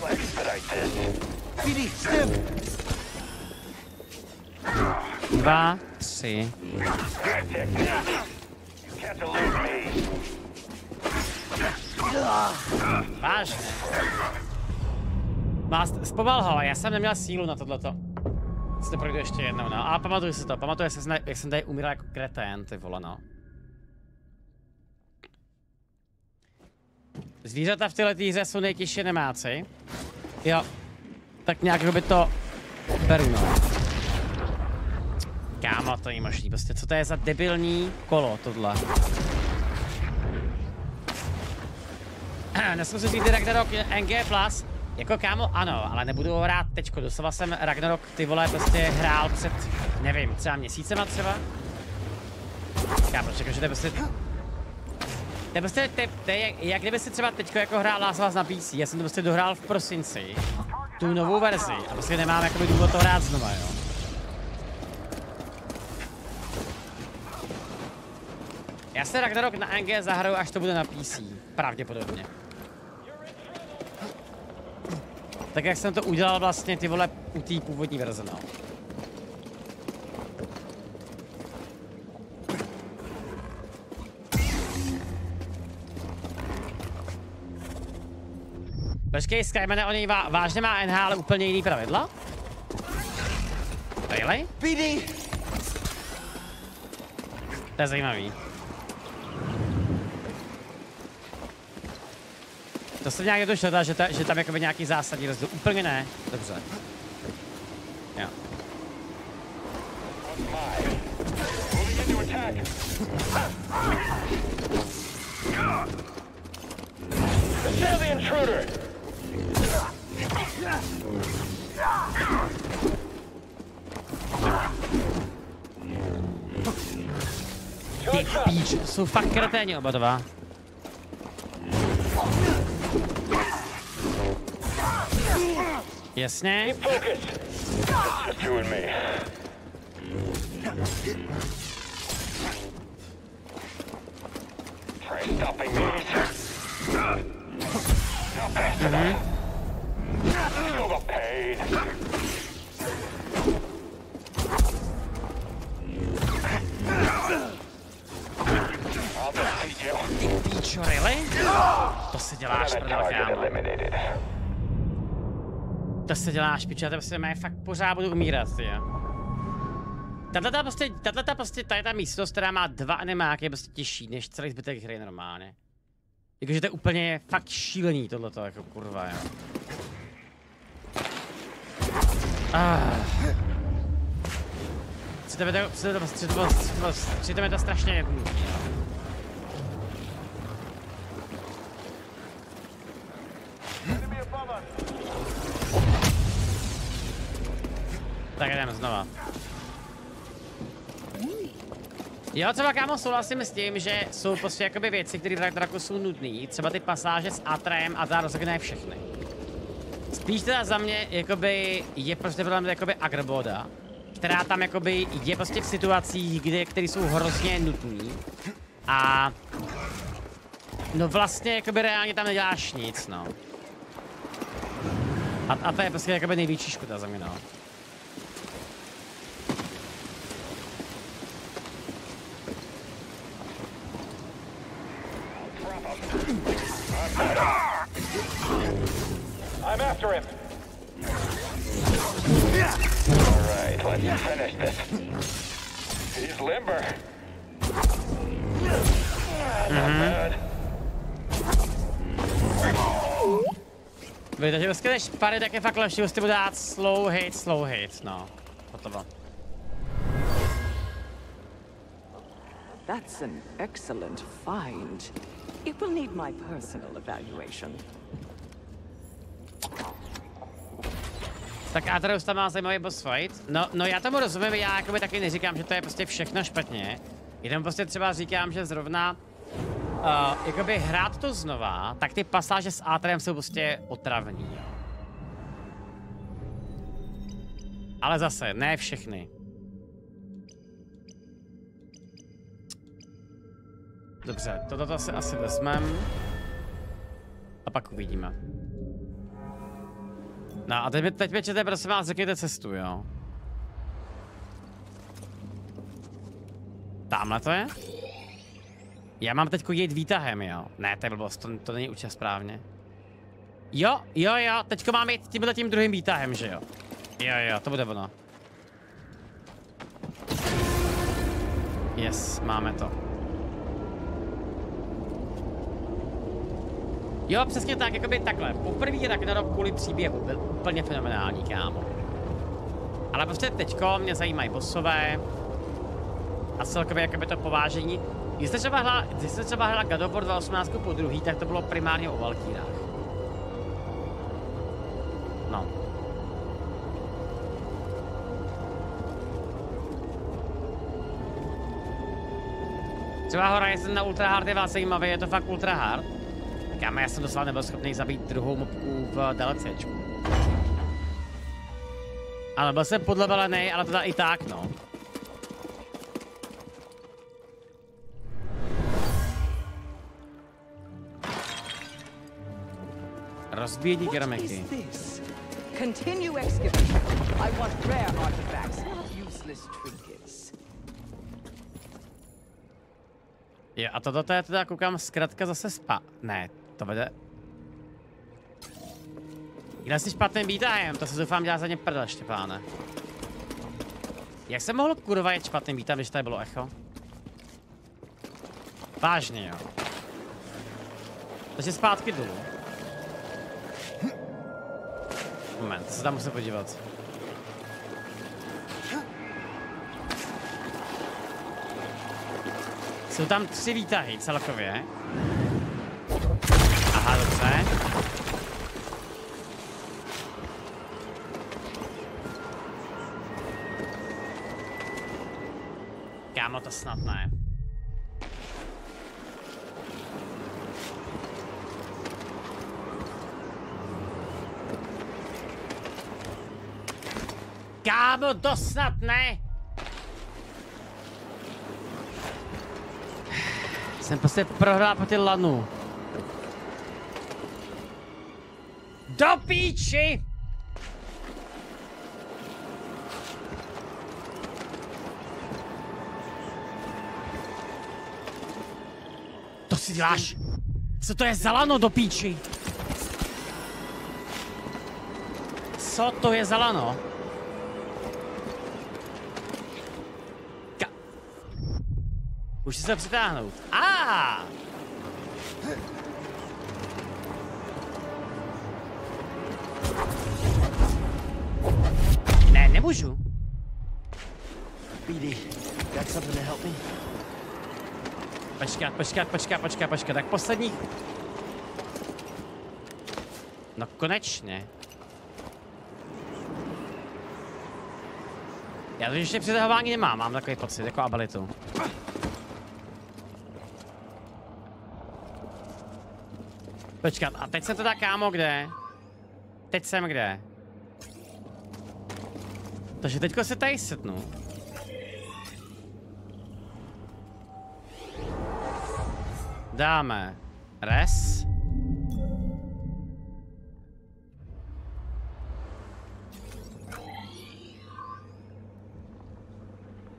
S6: This!
S1: Dva, tři. Vážně. Má, zpomal ho, já jsem neměl sílu na tohleto. Si to projdu ještě jednou, no. A pamatuju si to, pamatuju, jak jsem, jak jsem tady umíral jako kretén, ty vole, no. Zvířata v téhle hře jsou nejtěžší nemáci. Jo. Tak nějak by to beru, no. Kámo, to je možný, prostě co to je za debilní kolo, tohle. *clears throat* Neskusit si Ragnarok NG+, jako kámo, ano, ale nebudu ho hrát teďko, doslova jsem Ragnarok, ty vole, prostě hrál před, nevím, třeba měsícema třeba. Kámo, čekaj, že to je prostě... To je prostě, to je, to je jak, jak kdyby si třeba teďko jako hrál Last Us na PC, já jsem to prostě dohrál v prosinci, tu novou verzi, a prostě nemám jakoby důvod to hrát znova, jo. Já se Ragnarok na NG zahraju, až to bude na PC, pravděpodobně. Tak jak jsem to udělal vlastně ty vole u té původní verze, no. Počkej, Skymane, oni vá vážně má NHL úplně jiný pravidla? Really? To je zajímavý. To se nějak došlo, že, ta, že tam jakoby nějaký zásadní rozdíl. Úplně ne. Dobře. Jo. Ty píč, jsou fakt kreténi oba dva.
S6: Defeat you.
S1: Ty píčo, really? To se děláš, prdel, kámo. To se děláš, pičo, já to prostě má fakt pořád budu umírat, jo. Tato ta prostě, tato ta prostě, tady ta místnost, která má dva animáky, je prostě těžší, než celý zbytek hry normálně. Jakože to je úplně fakt šílený tohleto, jako kurva, jo. Ah. Přitom je to, přitom, přitom, přitom, přitom je to strašně jednoduchý, jo. Tak jdeme znova. Jo, třeba kámo, souhlasím s tím, že jsou prostě jakoby věci, které v Ragnaroku jsou nudné. Třeba ty pasáže s Atrem a ta rozhodně všechny. Spíš teda za mě, jakoby, je prostě problém jakoby Agrboda, která tam jakoby je prostě v situacích, kde, které jsou hrozně nutné. A no vlastně jakoby reálně tam neděláš nic, no. A, a to je prostě jakoby největší škoda za mě, no.
S6: I'm after him.
S8: All right, let's finish this.
S6: He's limber.
S1: Vy, takže než pady, tak je fakt lepší prostě budu dát slow hit, slow hit, no. Hotovo.
S13: That's an excellent find. It will need my personal evaluation.
S1: Tak Atreus tam má zajímavý boss fight. No, no já tomu rozumím, já jakoby taky neříkám, že to je prostě všechno špatně. Jenom prostě třeba říkám, že zrovna uh, jakoby hrát to znova, tak ty pasáže s Atrem jsou prostě otravní. Ale zase, ne všechny. Dobře, toto si asi vezmem. A pak uvidíme. No a teď mi, teď mi čete, prosím vás, řekněte cestu, jo. Tamhle to je? Já mám teď jít výtahem, jo? Ne, to je blbost, to, to není určitě správně. Jo, jo, jo, teďko mám jít tímhle tím druhým výtahem, že jo? Jo, jo, to bude ono. Yes, máme to. Jo, přesně tak, jakoby takhle. Poprvé Ragnarok kvůli příběhu byl úplně fenomenální, kámo. Ale prostě teďko mě zajímají bossové a celkově jakoby to povážení. Když jste třeba hrála, jste třeba hrála God of War 2018 po druhý, tak to bylo primárně o Valkýrách. No. Třeba Horizon na Ultra Hard je vás zajímavý, je to fakt Ultra Hard. Kámo, já jsem doslova nebyl schopný zabít druhou mobku v DLCčku. Ale byl jsem podlevelený, ale teda i tak, no. Rozbíjení keramiky.
S13: Continue excavation. I want rare artifacts, useless trinkets.
S1: Jo, a toto je teda, koukám, zkrátka zase spa... Ne, to vede... Jde si špatným výtahem, to se doufám dělá za ně prdel, Štěpáne. Jak se mohlo kurva jet špatným výtahem, když tady bylo echo? Vážně, jo. Takže zpátky dolů. Moment, se tam musím podívat. Jsou tam tři výtahy celkově. Dobře. Kámo, to snad ne. Kámo, to snad ne! Jsem prostě prohrál po ty lanu. Do píči! To si děláš? Co to je za lano do píči? Co to je za lano? Ka Už se přitáhnout. A! Ah! Nemůžu.
S2: BD, got something to help me?
S1: Počkat, počkat, počkat, počkat, počkat. Tak poslední... No konečně. Já to ještě přitahování nemám, mám takový pocit, jako abilitu. Počkat, a teď jsem teda kámo kde? Teď jsem kde? Takže teďko se tady setnu. Dáme res.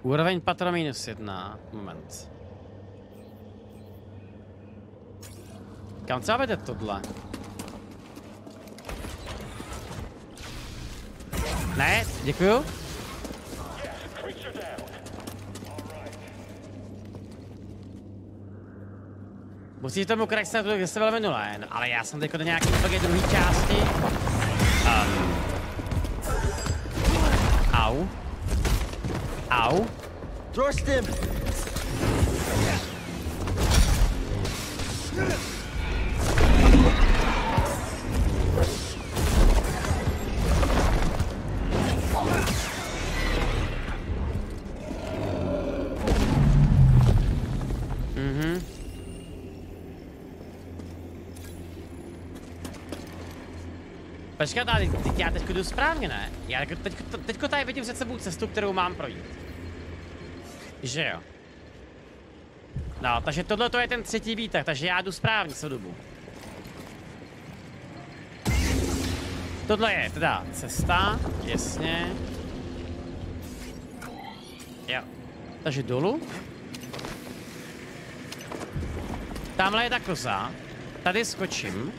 S1: Úroveň patra minus jedna. Moment. Kam třeba vede tohle? Ne, děkuju. Musíte tomu krajsat, kde se byl minulé, no, ale já jsem teď do nějaké úplně druhé části. Um. Au. Au.
S2: Thorsten!
S1: Mhm. Počkat, ale teď já teďko jdu správně, ne? Já teďko, teďko, teďko tady vidím před sebou cestu, kterou mám projít. Že jo? No, takže tohle to je ten třetí výtah, takže já jdu správně celou dobu. Tohle je teda cesta, jasně. Jo. Takže dolů. Tamhle je ta koza. Tady skočím.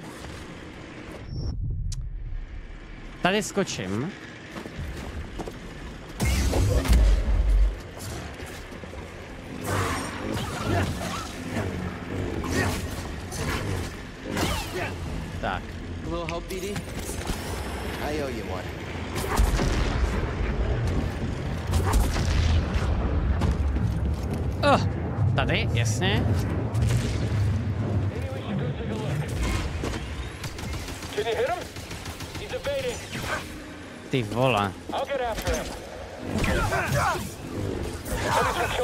S1: Tady skočím.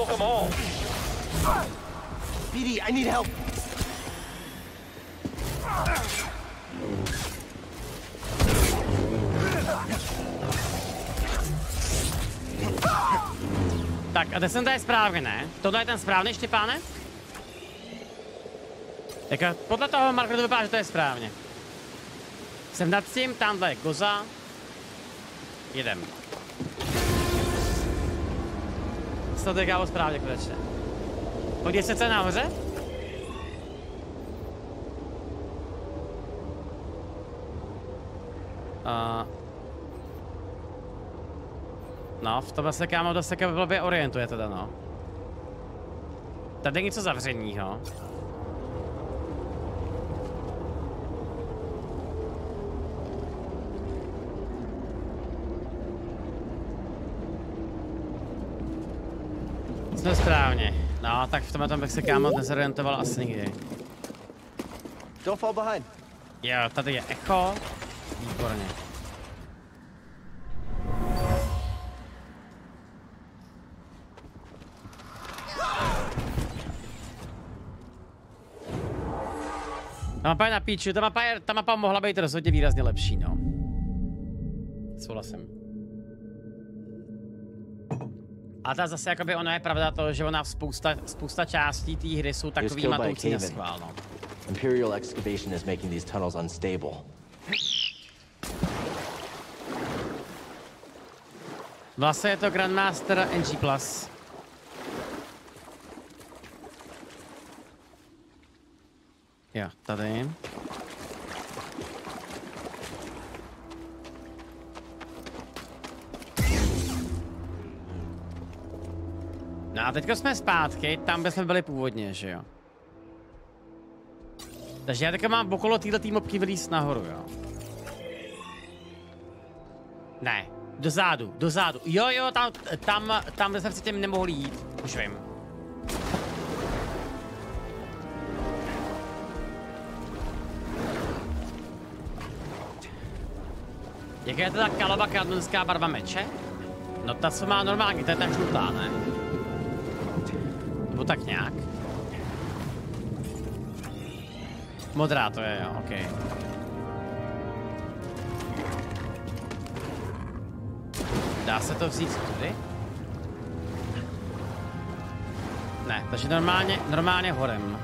S6: Them all.
S2: BD, I need help.
S1: Tak a teď jsem tady správně, ne? Tohle je ten správný Štěpáne? Jako podle toho Marko to vypadá, že to je správně. Jsem nad tím, tamhle je koza. Jedem. To je kámo správně konečně. Podívej se, je nahoře? Uh, No, v tomhle se kámo dost jako blbě orientuje teda, no. Tady je něco zavřenýho. Jsme správně. No, tak v tomhle tom bych se kámo nezorientoval asi nikdy.
S2: Don't fall behind.
S1: Jo, tady je echo. Výborně. Ta mapa je na píči, ta mapa, je, ta mapa mohla být rozhodně výrazně lepší, no. Souhlasím. A ta zase, jakoby ono je pravda to, že ona v spousta, spousta částí té hry jsou takový matoucí na
S2: cave-in.
S1: schvál, no.
S2: Imperial excavation is making these tunnels unstable.
S1: Vlastně je to Grandmaster NG+. Jo, tady. Teďka jsme zpátky, tam, kde jsme byli původně, že jo? Takže já teďka mám okolo této mobky vylíst nahoru, jo? Ne, dozadu, dozadu. Jo, jo, tam, tam, tam, kde jsem si tím nemohl jít. Už vím. Jaká je teda kalaba kadmonská barva meče? No ta, co má normálně, to je ta žlutá, ne? Nebo tak nějak. Modrá to je, jo, okej. Dá se to vzít tudy? Ne, takže normálně, normálně horem.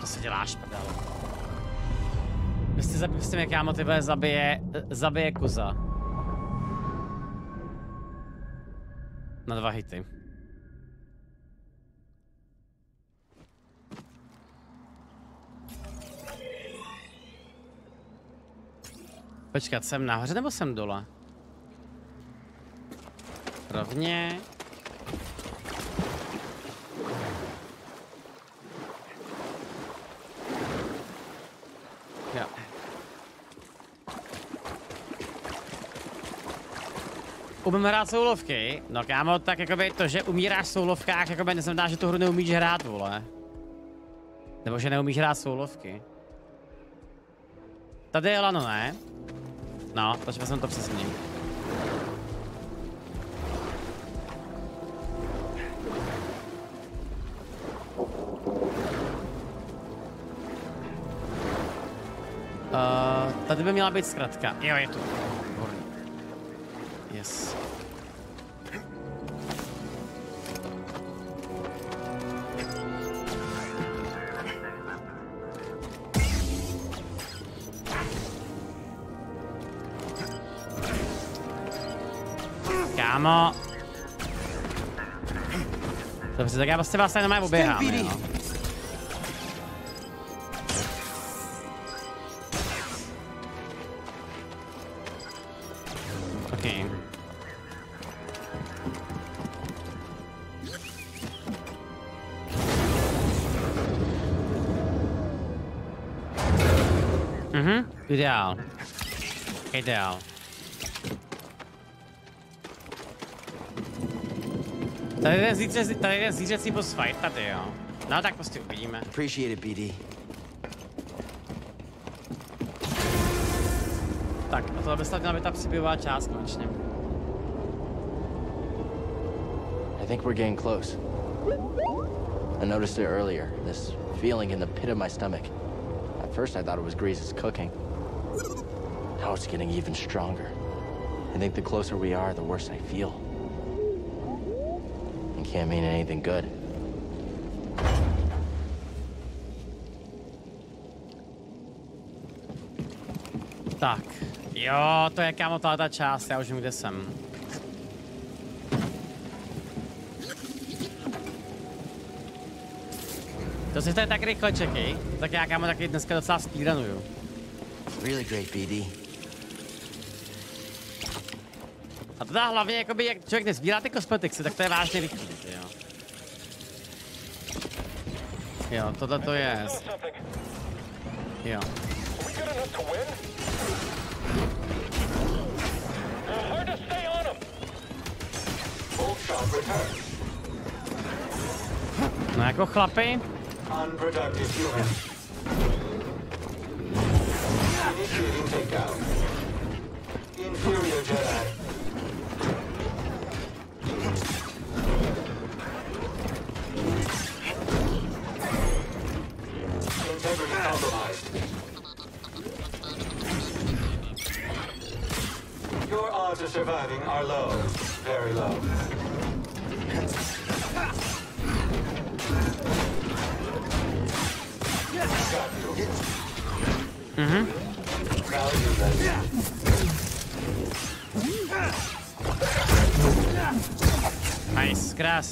S1: To se děláš, prdel. Vy jste zabil s tím, jak já motivuje zabije, zabije kuza. Na dva hity. Počkat, jsem nahoře nebo jsem dole? Rovně. Jo. Umím hrát soulovky? No kámo, tak jakoby to, že umíráš v soulovkách, jakoby neznamená, že tu hru neumíš hrát, vole. Nebo že neumíš hrát soulovky. Tady je lano, ne? No, takže jsem to přesně. Uh, tady by měla být zkratka. Jo, je tu. Výborně. Yes. Kámo. Dobře, tak já vlastně vás tady normálně oběhám, jo. Mhm, ideál. Ideál. Tady jeden zítřecí, tady jeden zítřecí boss fight tady, jo. No tak prostě uvidíme.
S2: Appreciate it, BD.
S1: Tak, a tohle by snad měla být ta příběhová část konečně.
S2: I think we're getting close. I noticed it earlier, this feeling in the pit of my stomach. At first I thought it was Grease's cooking. It's getting even stronger. I think the closer we are, the worse I feel. It can't mean anything good.
S1: Tak, jo, to je kámo ta ta část, já už vím, kde jsem. To si tady tak rychle čekej, tak já kámo taky dneska docela speedrunuju.
S2: Really great, BD.
S1: A teda hlavně, jakoby, jak člověk nezbírá ty kosmetiksy, tak to je vážně rychlý, jo. Jo, tohle to je. Jo. No jako chlapi,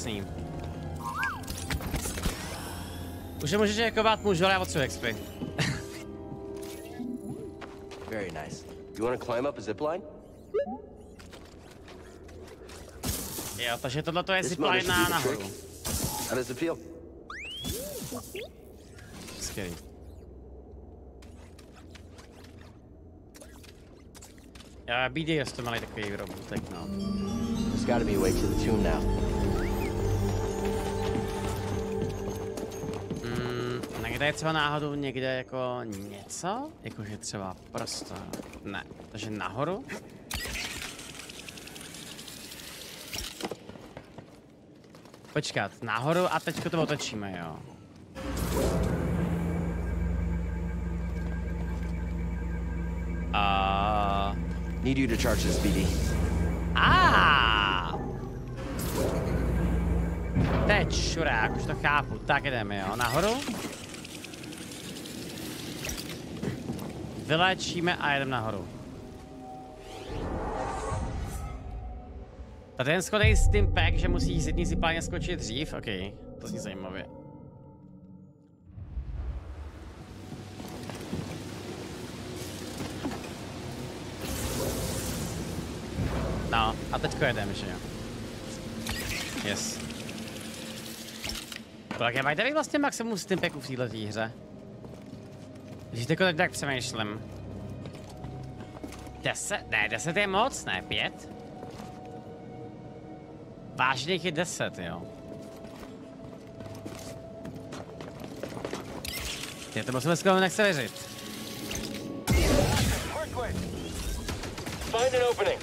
S1: Krásný. Už je můžeš děkovat můžu, ale já potřebuji XP. *laughs*
S2: Very nice. You want to climb up a zip line?
S1: Jo, takže tohle to je zipline na nahoru.
S2: How does it feel?
S1: Skvělý. Já BD jste malý takový robotek, no.
S2: There's got to be a way to the tomb now.
S1: Někde je třeba náhodou někde jako něco? Jakože třeba prostor. Ne. Takže nahoru? Počkat, nahoru a teďko to otočíme, jo. A...
S2: Need you to charge this, BD.
S1: A. Teď šurák, už to chápu. Tak jdeme, jo. Nahoru. Vylečíme a jedeme nahoru. Tady ten schodej s tím pack, že musí z jedný zipálně skočit dřív. OK, to zní zajímavě. No, a teďko jedeme, že jo? Yes. Tak je mají vlastně maximum stimpeků v této hře? Když teď tak, tak přemýšlím. Deset? Ne, deset je moc, ne, pět? Vážně je deset, jo. Je to musíme skoro nechce věřit.
S6: Find an opening.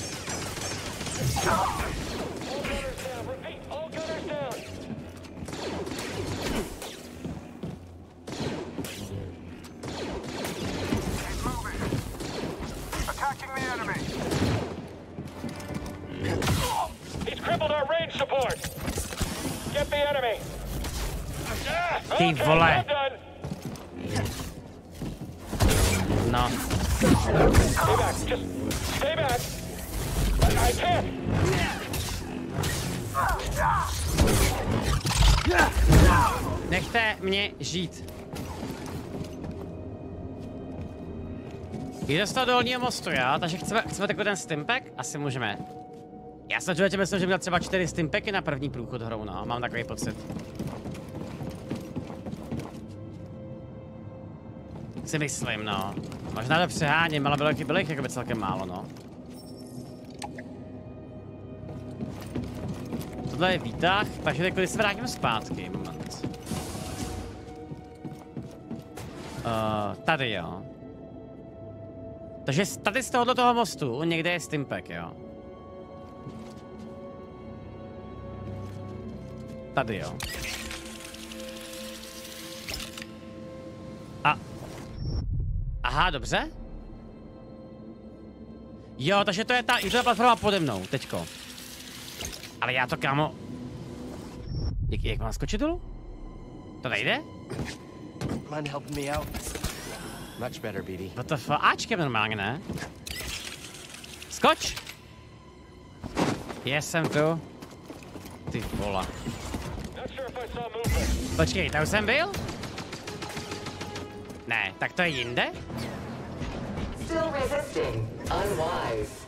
S1: Žít. Jde z toho dolního mostu, jo? Takže chceme, chceme takový ten stimpek? Asi můžeme. Já jsem člověče myslel, že měl třeba čtyři stimpeky na první průchod hrou, no. Mám takový pocit. Si myslím, no. Možná to přeháním, ale bylo, bylo jich jakoby celkem málo, no. Tohle je výtah, takže teď se vrátím zpátky, moment. Uh, tady jo. Takže tady z tohoto toho mostu někde je Stimpek, jo. Tady jo. A... Aha, dobře. Jo, takže to je ta, je to ta platforma pode mnou, teďko. Ale já to, kámo... Jak, jak mám skočit dolů? To nejde?
S2: Mind helping me out? Much better, BD.
S1: What the fuck? Ačkem normálně, ne? Skoč! Yes, jsem tu. Ty vola. Počkej, tam jsem byl? Ne, tak to je jinde?
S14: Still resisting. Unwise.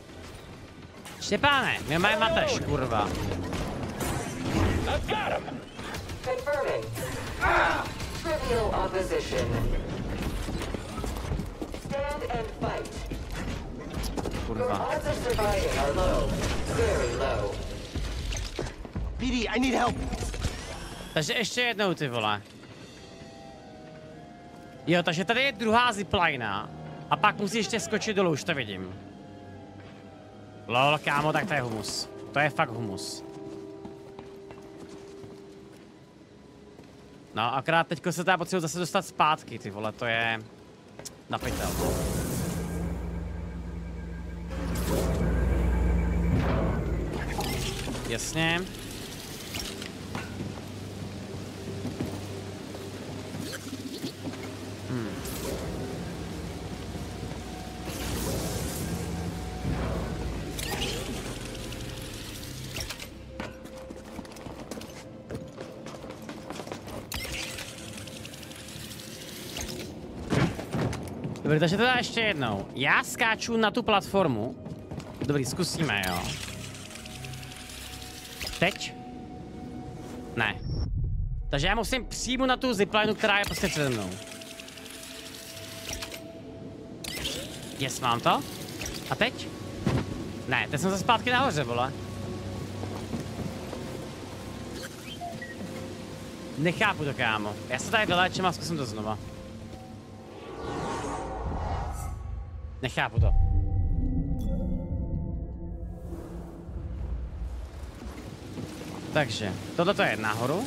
S1: Štěpáne, mě mají mateš, kurva.
S14: Confirming. Trivial opposition. Stand and fight. Your
S1: Kurva.
S14: odds of surviving are low. Very low.
S2: BD, I need help.
S1: Takže ještě jednou, ty vole. Jo, takže tady je druhá ziplina. A pak musíš ještě skočit dolů, už to vidím. Lol, kámo, tak to je humus. To je fakt humus. No, akorát teďko se teda potřebuji zase dostat zpátky, ty vole, to je... Na pytel. Jasně. Dobrý, takže teda ještě jednou. Já skáču na tu platformu. Dobrý, zkusíme, jo. Teď? Ne. Takže já musím přímo na tu zipline, která je prostě přede mnou. Yes, mám to. A teď? Ne, teď jsem se zpátky nahoře, vole. Nechápu to, kámo. Já se tady vylečím a zkusím to znova. Nechápu to. Takže, tohle to je nahoru.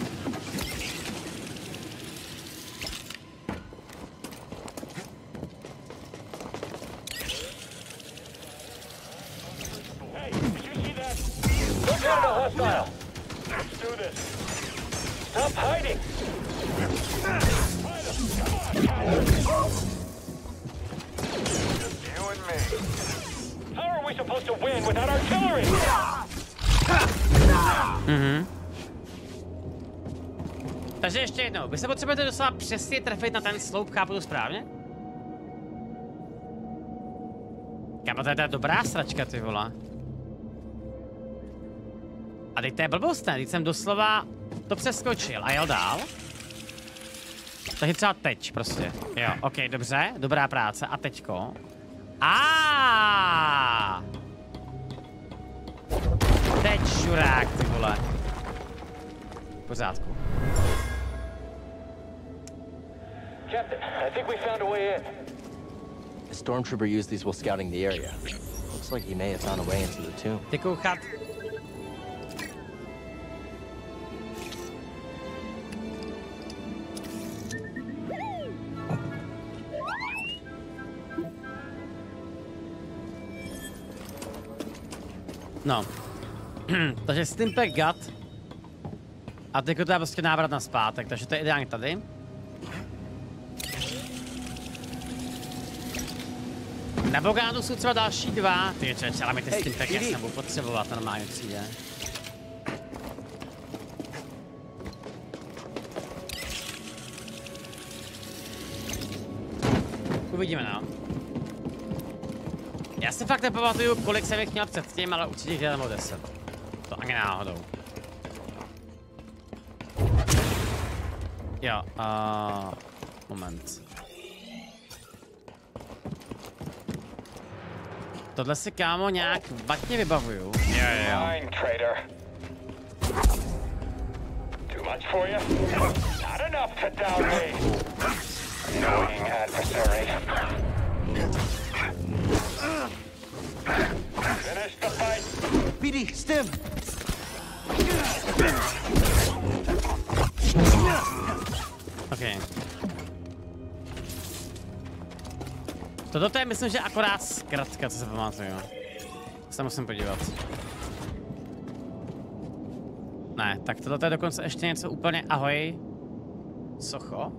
S1: Jednou, vy se potřebujete doslova přesně trefit na ten sloup, chápu to správně? Kámo, to je ta dobrá sračka, ty vole. A teď to je blbost, ne? Teď jsem doslova to přeskočil a jel dál. Takže třeba teď prostě. Jo, ok, dobře, dobrá práce. A teďko. A. Teď šurák, ty vole. V pořádku.
S6: Captain, I think we found a way in.
S2: The stormtrooper used these while scouting the area. Looks like he may have found a way into the tomb.
S1: Ty kouchat. No. *clears throat* takže Stimpek Gut. A teď to je prostě návrat na zpátek, takže to je ideálně tady. Na Bogánu jsou třeba další dva. Ty je třeba, ale my s tím tak já jsem budu potřebovat, normálně přijde. Uvidíme, no. Já si fakt nepamatuju, kolik jsem jich měl předtím, ale určitě jich jenom 10. To ani náhodou. Jo, uh, moment. Tohle si kámo nějak vatně vybavuju. Jo, jo, jo.
S6: Fine, traitor. Too much for you? Not enough to down me. Annoying adversary. Finish the fight.
S13: BD, stim!
S1: OK. Toto je myslím, že akorát zkratka, co se pamatuju. Se musím podívat. Ne, tak tohle je dokonce ještě něco úplně ahoj. Socho.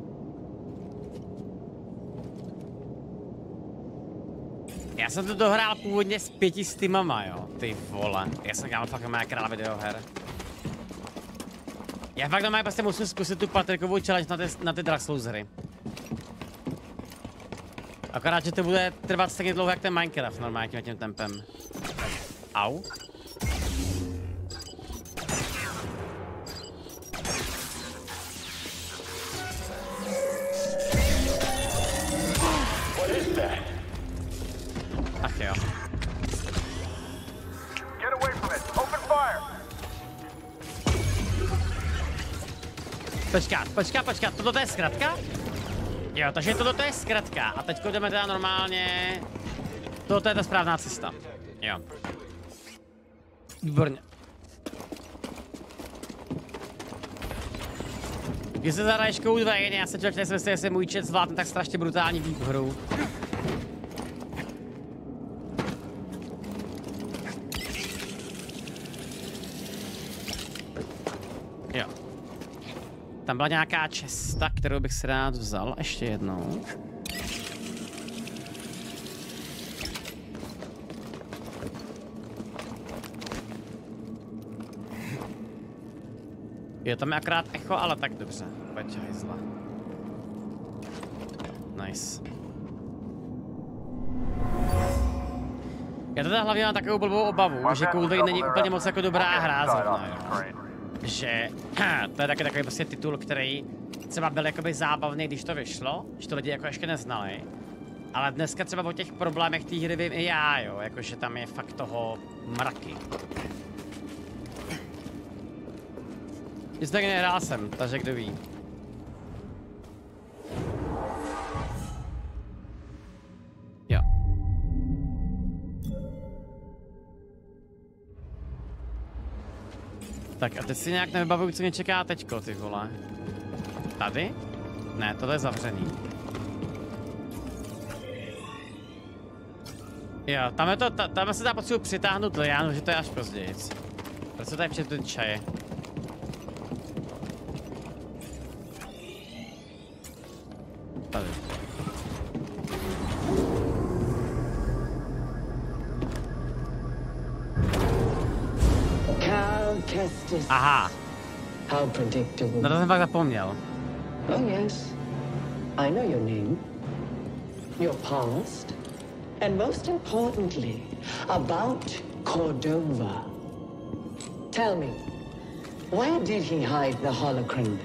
S1: Já jsem to dohrál původně s pěti Steamama, jo, ty vole. Já jsem kámo fakt má král videoher. Já fakt normálně prostě musím zkusit tu Patrikovou challenge na ty, na ty Dark Souls hry. Akorát, že to bude trvat stejně dlouho jak ten Minecraft normálně tím, tím tempem. Au. Ach jo. Počkat, počkat, počkat, toto je zkratka? Jo, takže toto je zkratka. A teď jdeme teda normálně... Toto je ta správná cesta. Jo. Výborně. Když se zahraješ Code Vein, já se člověk nejsem jestli můj chat zvládne tak strašně brutální výk Tam byla nějaká česta, kterou bych si rád vzal ještě jednou. Jo, tam je akorát echo, ale tak dobře. Pojď, hajzla. Nice. Já teda hlavně mám takovou blbou obavu, že Cold není úplně moc jako dobrá hra zrovna, jo. Že *clears throat* to je taky takový prostě titul, který třeba byl jakoby zábavný, když to vyšlo, že to lidi jako ještě neznali. Ale dneska třeba o těch problémech té hry vím i já, jo, jakože tam je fakt toho mraky. Nic tak nehrál jsem, takže kdo ví. Tak a teď si nějak nevybavuju, co mě čeká teďko, ty vole. Tady? Ne, tohle je zavřený. Jo, tam je to, ta, tam se dá potřebuji přitáhnout Lianu, že to je až později. Proč se tady před ten čaje?
S14: Kestis.
S1: Aha,
S14: How predictable.
S1: na to jsem fakt.
S14: Oh, yes. I know your name, your past, and most importantly, about Cordova. Tell me, where did he hide the holocron?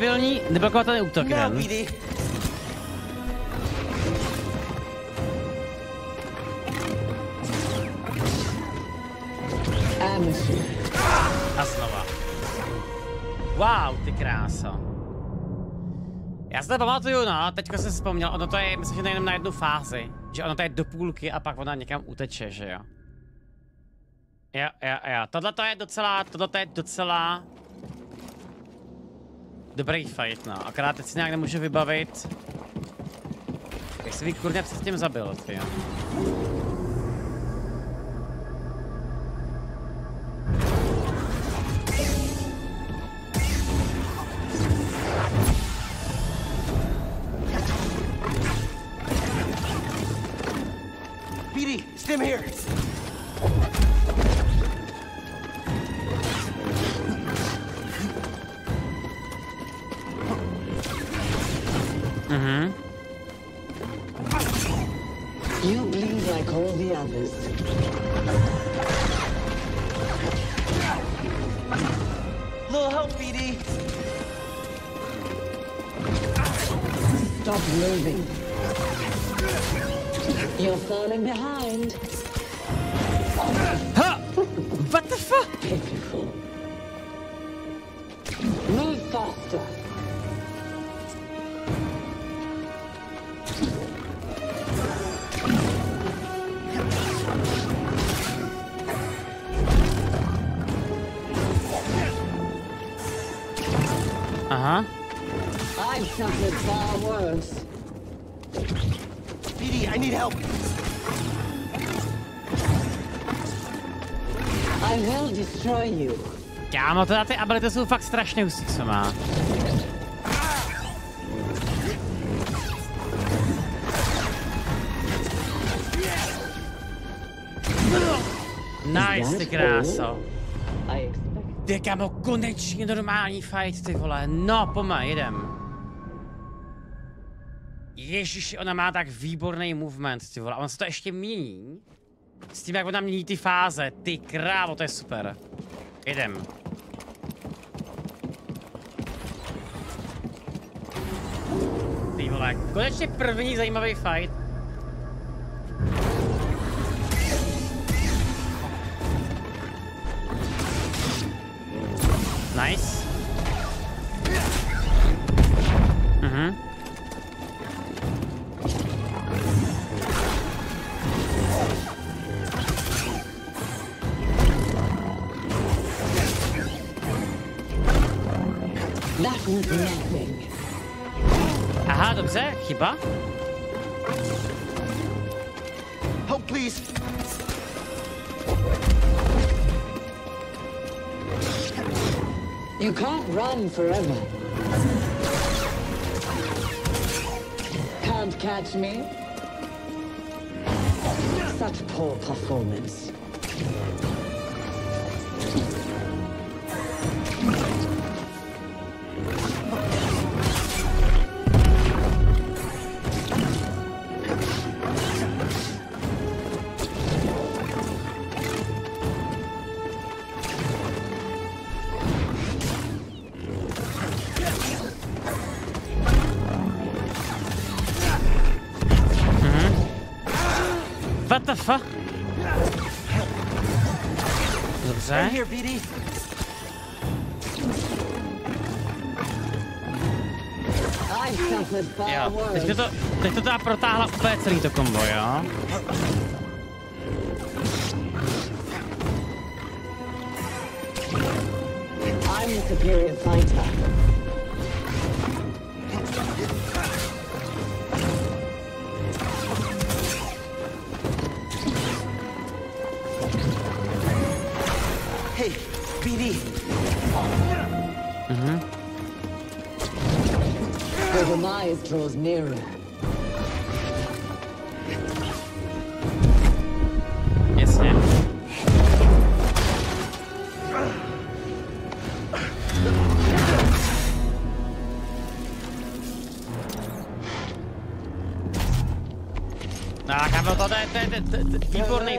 S1: Debilní, neblokovatelný útok, jeden.
S14: Amateur.
S1: A znova. Wow, ty krása. Já si to pamatuju, no, teďka jsem si vzpomněl, ono to je, myslím, že nejenom na jednu fázi, že ono to je do půlky a pak ona někam uteče, že jo. Jo, jo, jo, tohle to je docela, tohle to je docela... Dobrý fight, no. Akorát teď si nějak nemůžu vybavit. Jak se mi kurně předtím zabil, ty jo.
S15: Here.
S1: Mhm.
S14: You bleed like all the others.
S15: Little help, BD.
S14: Stop moving. You're falling behind.
S1: Huh? What the fuck?
S14: Move faster. Suffered far worse.
S15: BD, I need help.
S14: I will destroy you.
S1: Kámo, teda ty ability jsou fakt strašně hustý, co má. Nice, ty kráso. Ty kámo, konečně normální fight, ty vole. No, pojďme, jedem. Ježiši, ona má tak výborný movement, ty vole. On se to ještě mění. S tím, jak ona mění ty fáze. Ty krávo, to je super. Jedem. Ty vole, konečně první zajímavý fight. Nice. Aha, dobře, chyba.
S15: Help, please.
S14: You can't run forever. Can't catch me? Such poor performance.
S15: Here, BD.
S1: Jo, teď to, teď to teda protáhla úplně celý to kombo, jo?
S14: I'm the superior fighter.
S15: Hey, BD.
S1: Mhm.
S14: The demise draws nearer.
S1: Jasně. No, kámo, to je, to je, to je, to je výborný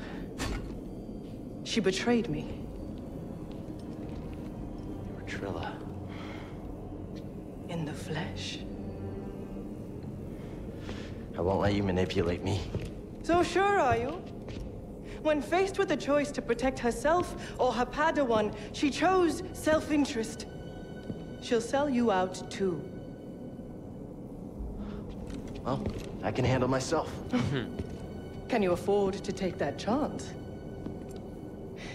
S13: she betrayed me.
S2: Trilla.
S16: in the flesh.
S2: I won't let you manipulate me.
S16: So sure are you? When faced with the choice to protect herself or her Padawan, she chose self-interest. She'll sell you out too.
S2: Well, I can handle myself. *laughs*
S16: Can you afford to take that chance?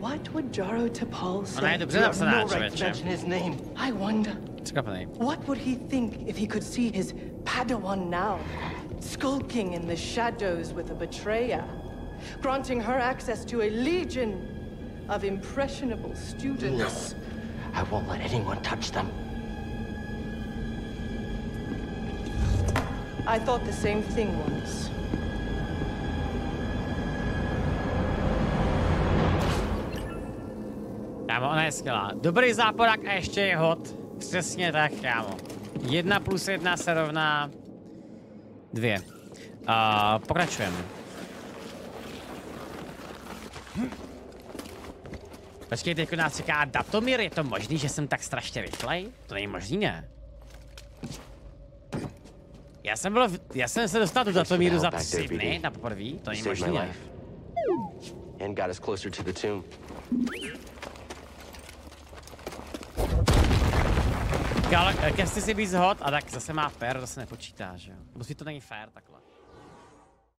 S16: What would Jaro Tapal say?
S1: Ona je dobře napsaná, člověče.
S2: Mention his name.
S16: I wonder.
S1: Překvapený.
S16: What would he think if he could see his Padawan now, skulking in the shadows with a betrayer, granting her access to a legion of impressionable students?
S2: I won't let anyone touch them.
S16: I thought the same thing once.
S1: Kámo, ona je skvělá. Dobrý záporák a ještě je hot. Přesně tak, kámo. Jedna plus jedna se rovná dvě. Uh, pokračujeme. Počkej, teď nás čeká datomír, je to možný, že jsem tak strašně rychlej? To není možný, ne? Já jsem byl, v, já jsem se dostal do datomíru za tři dny na poprvé, to není možný, ne?
S2: And got us closer to the tomb.
S1: Ale Kesty si víc hod a tak zase má fair, to se nepočítá, že jo? Musí to není fair takhle.